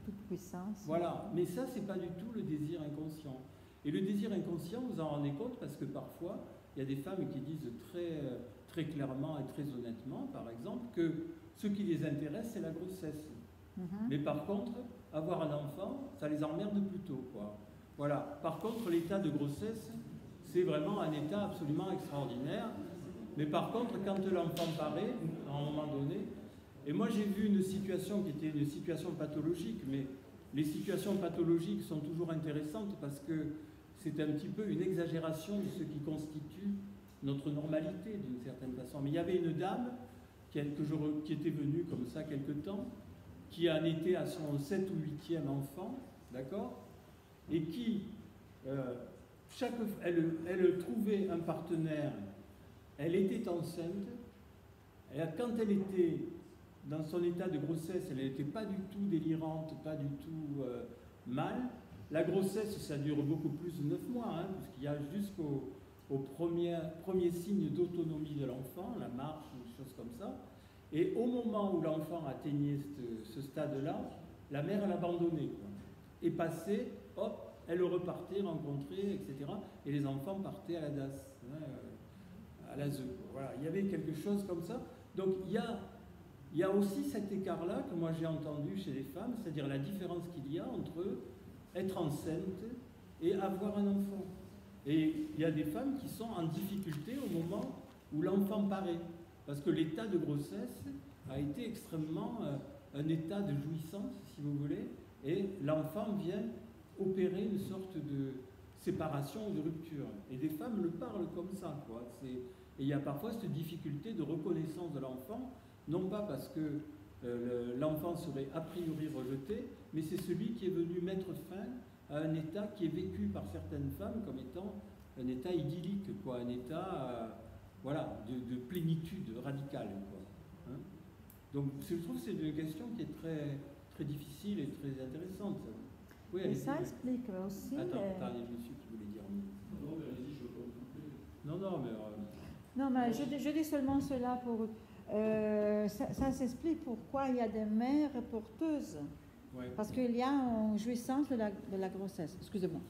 toute puissance. Voilà, mais ça, c'est pas du tout le désir inconscient. Et le désir inconscient, vous en rendez compte parce que parfois, il y a des femmes qui disent très, très clairement et très honnêtement, par exemple, que ce qui les intéresse, c'est la grossesse. Mhm. Mais par contre, avoir un enfant, ça les emmerde plutôt. Quoi. Voilà. Par contre, l'état de grossesse, c'est vraiment un état absolument extraordinaire. Mais par contre, quand l'enfant paraît, à un moment donné, et moi j'ai vu une situation qui était une situation pathologique, mais les situations pathologiques sont toujours intéressantes parce que c'est un petit peu une exagération de ce qui constitue notre normalité d'une certaine façon. Mais il y avait une dame qui, qui était venue comme ça quelque temps, qui en était à son 7 ou 8e enfant, d'accord? Et qui, euh, chaque elle, elle trouvait un partenaire, elle était enceinte, Et quand elle était dans son état de grossesse, elle n'était pas du tout délirante, pas du tout euh, mal. La grossesse, ça dure beaucoup plus de 9 mois, hein, puisqu'il y a jusqu'au au premier, signe d'autonomie de l'enfant, la marche ou des choses comme ça. Et au moment où l'enfant atteignait ce, ce stade-là, la mère l'abandonnait. Et passait, hop, elle repartait rencontrer, etc. Et les enfants partaient à la DAS, hein, euh, à la ZE. Voilà, il y avait quelque chose comme ça. Donc il y a, il y a aussi cet écart-là que moi j'ai entendu chez les femmes, c'est-à-dire la différence qu'il y a entre être enceinte et avoir un enfant. Et il y a des femmes qui sont en difficulté au moment où l'enfant paraît, parce que l'état de grossesse a été extrêmement euh, un état de jouissance, si vous voulez, et l'enfant vient opérer une sorte de séparation ou de rupture. Et des femmes le parlent comme ça. Quoi. Et il y a parfois cette difficulté de reconnaissance de l'enfant, non pas parce que euh, l'enfant serait a priori rejeté, mais c'est celui qui est venu mettre fin à un état qui est vécu par certaines femmes comme étant un état idyllique, quoi, un état euh, voilà, de, de, plénitude radicale. Quoi. Hein. Donc je trouve que c'est une question qui est très, très difficile et très intéressante. Oui, et ça explique aussi. Attends, les... attends, monsieur qui voulait dire. Non, mais allez-y, je veux pas vous couper. Non, non, mais. Euh... Non, mais je, je, dis seulement cela pour. Euh, ça, ça s'explique pourquoi il y a des mères porteuses. Ouais. Parce qu'il y a une jouissance de la, de la grossesse. Excusez-moi.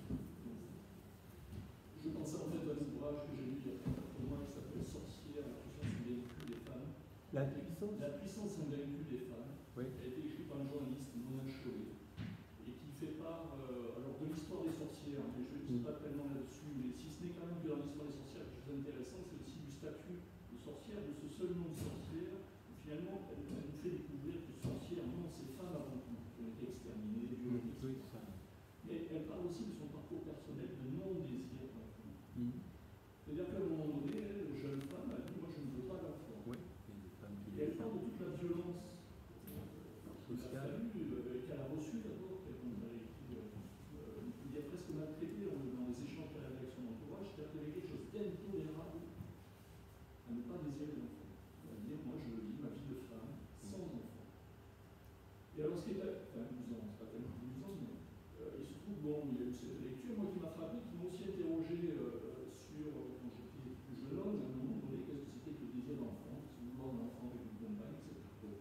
Je pensais en fait à un ouvrage que j'ai lu il y a quelques mois qui s'appelle Sorcière, la puissance invaincue des femmes. La puissance La puissance invaincue des femmes. Oui. Elle a été écrite par un journaliste, Mona Chollet, et qui fait part euh, alors de l'histoire des sorcières, mais je ne dis pas tellement là-dessus, mais si ce n'est quand même que dans l'histoire des sorcières, quelque chose d'intéressant, c'est aussi du statut de sorcière, de ce seul nom de sorcière, où finalement, elle, elle nous fait découvrir que sorcière, non, c'est femme avant tout, qui ont été exterminées, violées. Oui, ça. Mais elle parle aussi de son parcours personnel, de non-désir d'enfant. Mm. C'est-à-dire qu'à un moment donné, elle, jeune femme, a dit Moi, je ne veux pas d'enfant. Oui. Il y a des femmes qui Et elle parle de toute la violence euh, qu'il a Sociale. fallu, euh, qu'elle a reçue d'abord, qu'elle a été euh, il y a presque maltraitée dans, dans les échanges qu'elle avait avec son entourage, c'est-à-dire qu'il y avait quelque chose d'intolérable à ne pas désirer d'enfant. À dire Moi, je vis ma vie de femme sans enfant. Et alors, ce qui est enfin, amusant, c'est pas tellement amusant, mais euh, il se trouve, bon, il y a eu cette lecture, moi qui m'a frappé, qui m'a aussi interrogé euh, sur, euh, quand j'étais plus jeune homme, à un moment donné, qu'est-ce que c'était que le désir d'enfant, si vouloir un enfant avec une compagne, etc. Bon.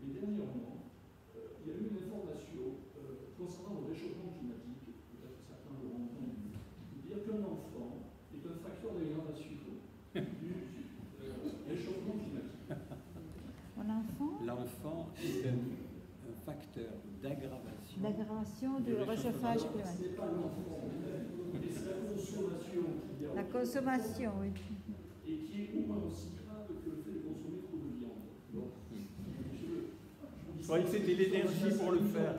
Mais dernièrement, euh, il y a eu une information euh, concernant le réchauffement climatique, peut-être que certains l'auront entendu, de dire qu'un enfant est un facteur d'aggravation du euh, réchauffement climatique. Mon enfant, L'enfant est un, un d'aggravation. l'aggravation du réchauffage climatique. la consommation oui. et qui est au moins aussi grave que le fait de consommer trop de viande. Bon. Je, croyais que c'était l'énergie pour le faire.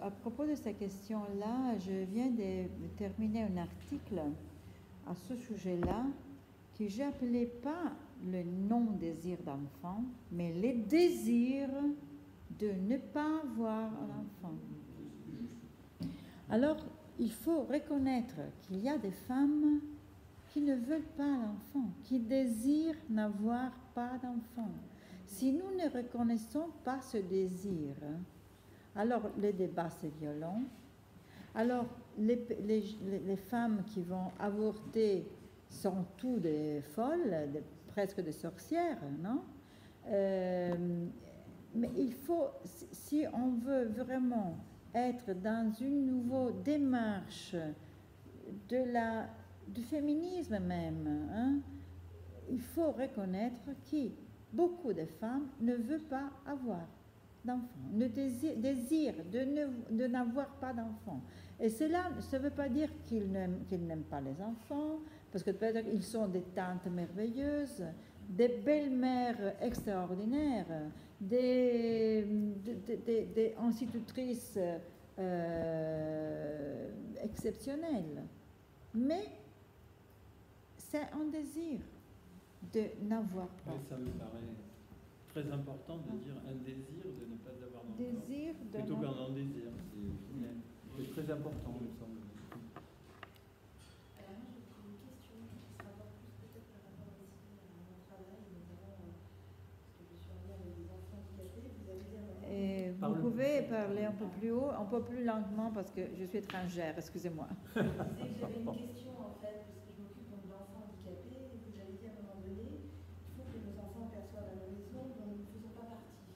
À propos de cette question-là, je viens de terminer un article à ce sujet-là que appelé pas le non-désir d'enfant, mais les désirs de ne pas avoir un enfant. Alors, il faut reconnaître qu'il y a des femmes qui ne veulent pas l'enfant, qui désirent n'avoir pas d'enfant. Si nous ne reconnaissons pas ce désir, alors le débat c'est violent. Alors les, les, femmes qui vont avorter sont toutes des folles, presque des sorcières, non? Euh, Mais il faut, si on veut vraiment être dans une nouvelle démarche de la, du féminisme même, hein, il faut reconnaître que beaucoup de femmes ne veulent pas avoir d'enfants, ne désirent, de n'avoir pas d'enfants. Et cela, ça ne veut pas dire qu'ils n'aiment pas les enfants, parce que peut-être ils sont des tantes merveilleuses, des belles-mères extraordinaires, des, institutrices euh, exceptionnelles. Mais c'est un désir de n'avoir pas. paraît très important de dire un désir de ne pas avoir d'enfant. Désir de Plutôt qu'un désir C'est très important, il me semble. Vous pouvez parler un peu plus haut, un peu plus lentement parce que je suis étrangère, excusez-moi. J'avais une question en fait, parce que je m'occupe d'enfants handicapés, et vous avez dit à un moment donné, il faut que nos enfants perçoivent la maison dont nous ne faisons pas partie.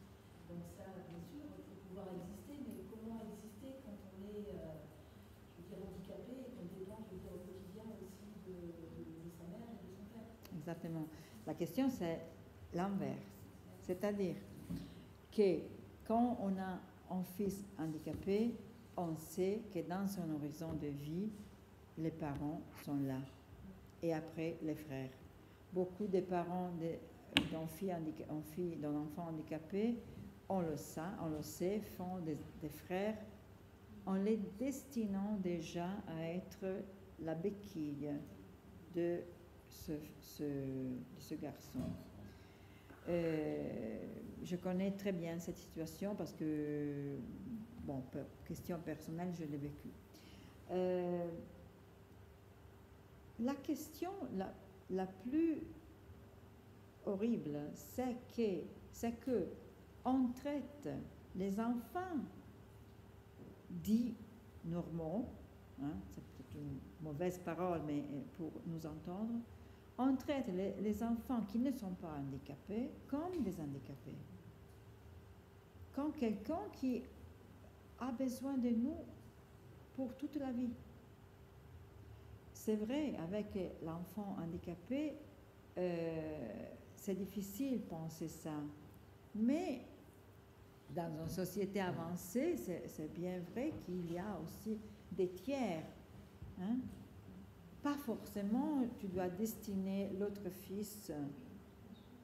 Donc ça, bien sûr, il faut pouvoir exister, mais comment exister quand on est, euh, je veux dire, handicapé et qu'on dépend, je veux dire, au quotidien aussi de, de sa mère et de son père La question c'est l'inverse, c'est-à-dire que quand on a un fils handicapé, on sait que dans son horizon de vie, les parents sont là. Et après, les frères. Beaucoup de parents d'un enfant handicapé, on le sait font des, frères en les destinant déjà à être la béquille de ce, ce garçon. Euh, je connais très bien cette situation parce que, bon, question personnelle, je l'ai vécue. Euh, la question la, la plus horrible, c'est que, c'est que on traite les enfants dits normaux, hein, c'est peut-être une mauvaise parole, mais euh, pour nous entendre, on traite les, enfants qui ne sont pas handicapés comme des handicapés, comme quelqu'un qui a besoin de nous pour toute la vie. C'est vrai, avec l'enfant handicapé, euh, c'est difficile de penser ça. Mais dans une société avancée, c'est bien vrai qu'il y a aussi des tiers. Hein, pas forcément tu dois destiner l'autre fils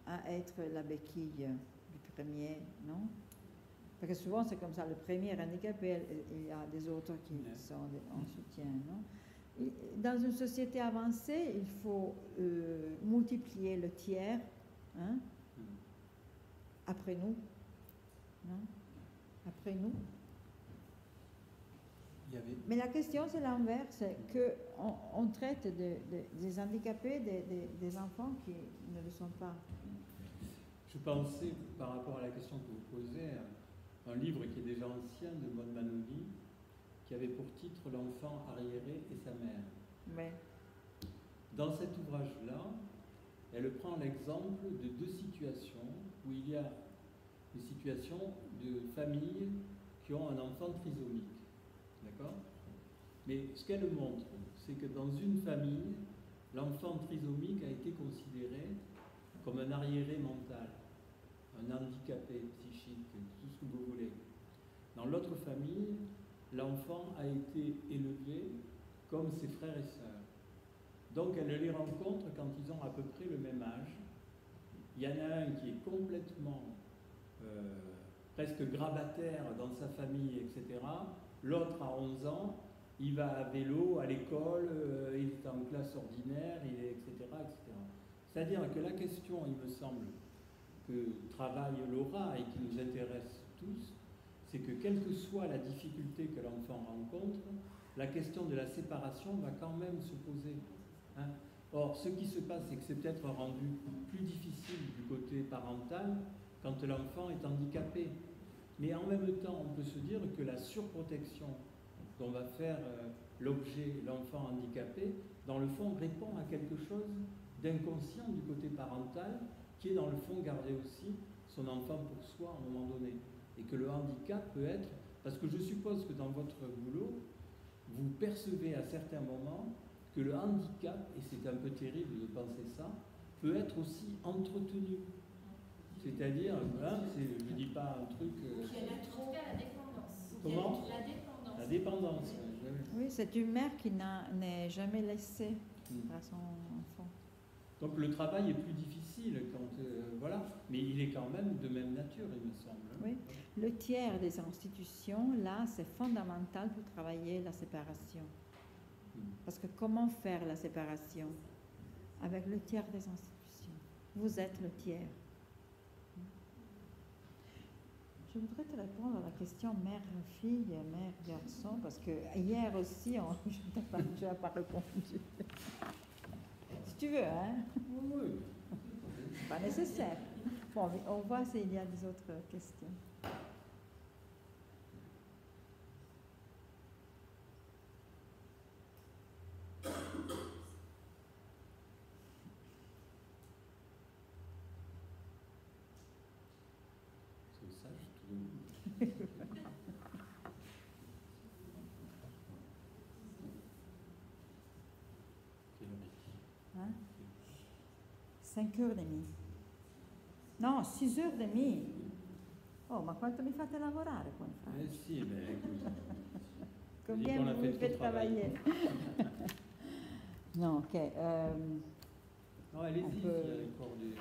à être la béquille du premier, non? Parce que souvent c'est comme ça, le premier handicapé, il y a des autres qui sont en soutien, non? Dans une société avancée, il faut euh, multiplier le tiers hein, mm. après nous, non? Après nous. Mais la question, c'est l'inverse, qu'on on traite des handicapés, des, enfants qui ne le sont pas. Je pensais, par rapport à la question que vous posez, un livre qui est déjà ancien de Maud Manoli, qui avait pour titre L'enfant arriéré et sa mère. Dans cet ouvrage-là, elle prend l'exemple de deux situations où il y a une situation de familles qui ont un enfant trisomique. D'accord? Mais ce qu'elle montre, c'est que dans une famille, l'enfant trisomique a été considéré comme un arriéré mental, un handicapé psychique, tout ce que vous voulez. Dans l'autre famille, l'enfant a été élevé comme ses frères et sœurs. Donc elle les rencontre quand ils ont à peu près le même âge. Il y en a un qui est complètement euh, presque grabataire dans sa famille, etc. L'autre a 11 ans, il va à vélo à l'école, euh, il est en classe ordinaire, il etc. C'est-à-dire que la question, il me semble, que travaille Laura et qui nous intéresse tous, c'est que quelle que soit la difficulté que l'enfant rencontre, la question de la séparation va quand même se poser. hein. Or, ce qui se passe, c'est que c'est peut-être rendu plus difficile du côté parental quand l'enfant est handicapé. Mais en même temps, on peut se dire que la surprotection dont va faire euh, l'objet l'enfant handicapé, dans le fond, répond à quelque chose d'inconscient du côté parental, qui est dans le fond garder aussi son enfant pour soi à un moment donné. Et que le handicap peut être, parce que je suppose que dans votre boulot, vous percevez à certains moments que le handicap, et c'est un peu terrible de penser ça, peut être aussi entretenu. C'est-à-dire, c'est- je ne dis pas un truc... euh, Donc, il y a trop. la dépendance. Comment La dépendance. la. Oui, c'est une mère qui n'est jamais laissée Mm. à son enfant. Donc le travail est plus difficile quand euh, voilà, mais il est quand même de même nature, il me semble. hein. Oui. Le tiers des institutions, là, c'est fondamental pour travailler la séparation. Mm. Parce que comment faire la séparation avec le tiers des institutions? Vous êtes le tiers. Je voudrais te répondre à la question mère-fille, mère-garçon, parce que hier aussi, on, je n'ai pas, tu n'as pas répondu. Si tu veux, hein Oui, oui. Pas nécessaire. Bon, on voit s'il y a des autres questions. C'est sage tout le monde. Quelle heure est-il Hein 5 heures e demie. No, 6 heures e demie. Oh, ma quanto mi fate lavorare qua in Eh Francia? si, ben écoute. Combien vous me faites travailler? Non, ok. euh, Non, allez-y, On il y peut- a encore des...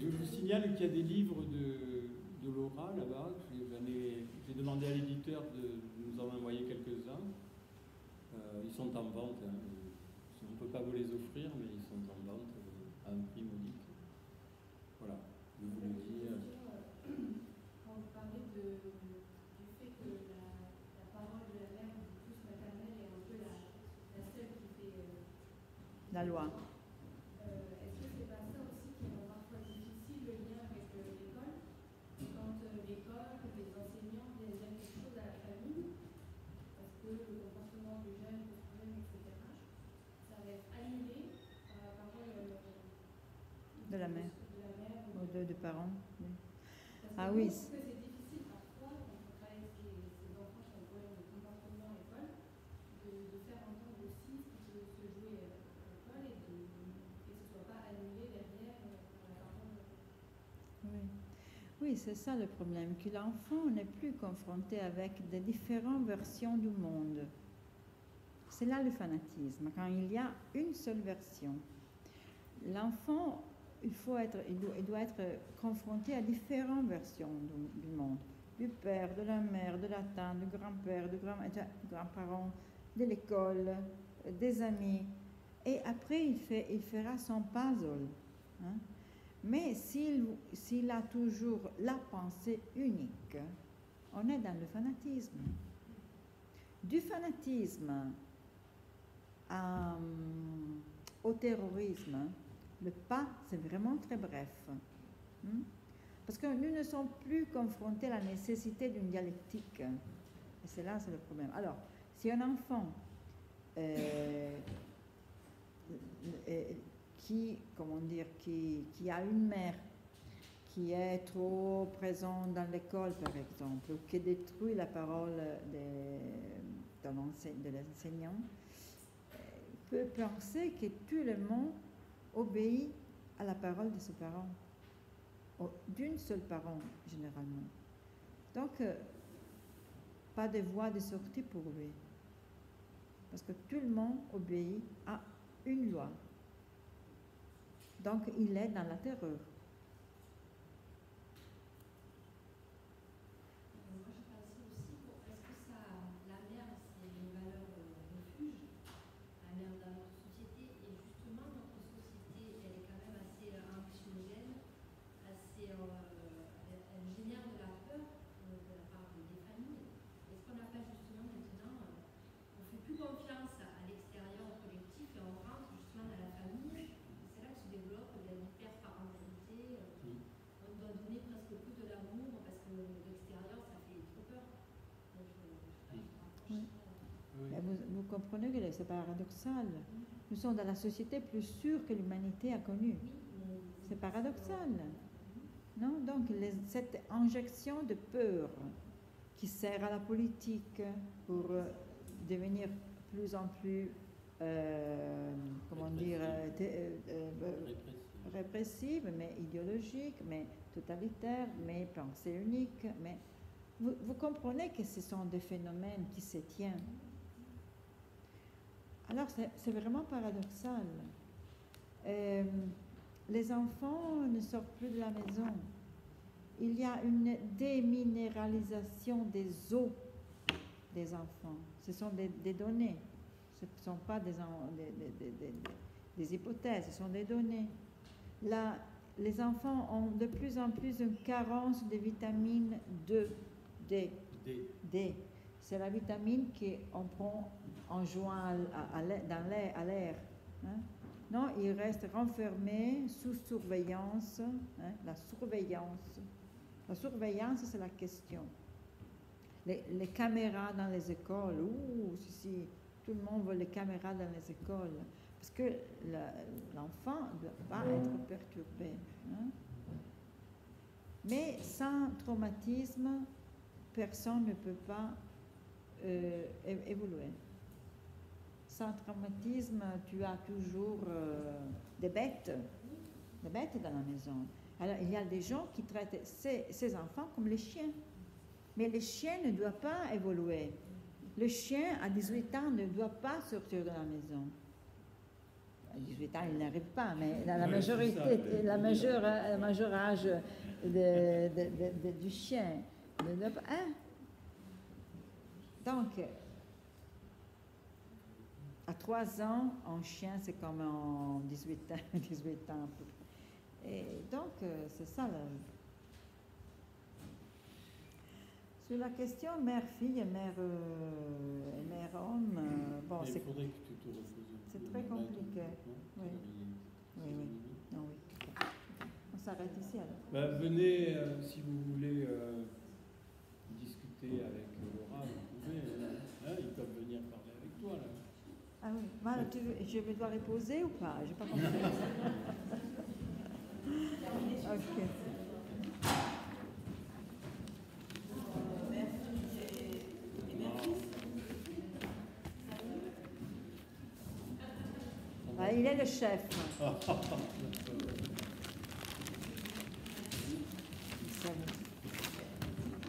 Je vous signale qu'il y a des livres de, de Laura là-bas. J'ai- demandé à l'éditeur de, nous en envoyer quelques-uns. Euh, ils sont en vente. hein. On ne peut pas vous les offrir, mais ils sont en vente à un prix modique. Voilà, je vous le dis. Quand vous parlez de, du fait que la, la parole de la mère du plus maternelle est un peu la, la seule qui fait. euh, la loi. euh, Est-ce que c'est pas ça aussi qui rend parfois difficile le lien avec euh, l'école Quand euh, l'école, les enseignants viennent dire quelque chose à la famille, parce que le comportement du jeune pose problème, etc., ça va être annulé par la parole euh, De la mère. de la mère ou Ou de, de parents. oui. Parce Ah que oui, moi, je trouve que c'est difficile parfois, quand on travaille avec ces, ces enfants qui ont des problèmes de comportement à l'école, de, de faire entendre aussi ce qui peut se jouer euh, à l'école et, de, et que ce ne soit pas annulé derrière euh, par la parole. Oui, oui c'est ça le problème, que l'enfant n'est plus confronté avec des différentes versions du monde. C'est là le fanatisme, quand il y a une seule version. L'enfant, il, faut être, il, doit, être confronté à différentes versions du, monde. Du père, de la mère, de la tante, du grand-père, du grand- du grand-parent, de l'école, euh, des amis. Et après, il, fait, il fera son puzzle. hein. Mais s'il a toujours la pensée unique, on est dans le fanatisme. Du fanatisme hum, au terrorisme, le pas, c'est vraiment très bref. Hmm? Parce que nous ne sommes plus confrontés à la nécessité d'une dialectique. Et c'est là, c'est le problème. Alors, si un enfant euh, euh, qui, comment dire, qui, qui a une mère qui est trop présente dans l'école, par exemple, ou qui détruit la parole de, de l'ense- de l'enseignant, euh, peut penser que tout le monde obéit à la parole de ses parents, ou d'une seule parent généralement. Donc, euh, pas de voie de sortie pour lui, parce que tout le monde obéit à une loi. Donc, il est dans la terreur. Comprenez que c'est paradoxal. Nous sommes dans la société plus sûre que l'humanité a connue. C'est paradoxal. Non? Donc, les- cette injection de peur qui sert à la politique pour devenir plus en plus, euh, comment dire, euh, euh, répressive, mais idéologique, mais totalitaire, mais pensée unique. Mais vous, vous comprenez que ce sont des phénomènes qui se tiennent. Alors c'est vraiment paradoxal. Euh, les enfants ne sortent plus de la maison. Il y a une déminéralisation des os des enfants. Ce sont des, des données. Ce ne sont pas des, des- hypothèses, ce sont des données. Là, les enfants ont de plus en plus une carence de vitamine 2, D. Des- D. C'est la vitamine qu'on prend en jouant à, dans l'air, hein. Non, ils restent renfermés sous surveillance. hein, la surveillance. La surveillance, c'est la question. Les, caméras dans les écoles, ouh, si, si, tout le monde veut les caméras dans les écoles. Parce que l'enfant ne doit pas être perturbé. hein. Mais sans traumatisme, personne ne peut pas euh, évoluer. Sans traumatisme, tu as toujours euh, des bêtes, des bêtes dans la maison. Alors, il y a des gens qui traitent ces, ces enfants comme les chiens. Mais les chiens ne doivent pas évoluer. Le chien, à 18 ans, ne doit pas sortir de la maison. À 18 ans, il n'arrive pas, mais la, la majorité, ça. la majeure, le majeur âge de- de- de- de- du chien ne doit pas. hein? Donc, à 3 ans, un chien, c'est comme en 18 ans, 18 ans. Et donc, euh, c'est ça. là. Sur la question mère-fille et mère, euh, et mère-homme, euh, bon, c'est c'est très compliqué. Oui. Oui, oui. Non, oui. On s'arrête ici alors. Bah, venez, euh, si vous voulez euh, discuter avec Ah oui, bah, je vais devoir reposer ou pas? Je n'ai pas compris. ok. Ah, il est le chef. Hein. Je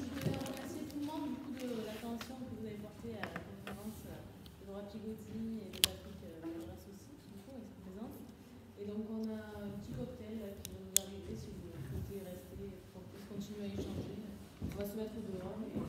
voudrais remercier tout le monde de l'attention que vous avez portée à Laura Pigotti et Patrick Malras aussi, qui du coup, ils se présentent. Et donc, on a un petit cocktail là, qui va nous arriver si vous souhaitez rester pour continuer à échanger. On va se mettre dehors. Et...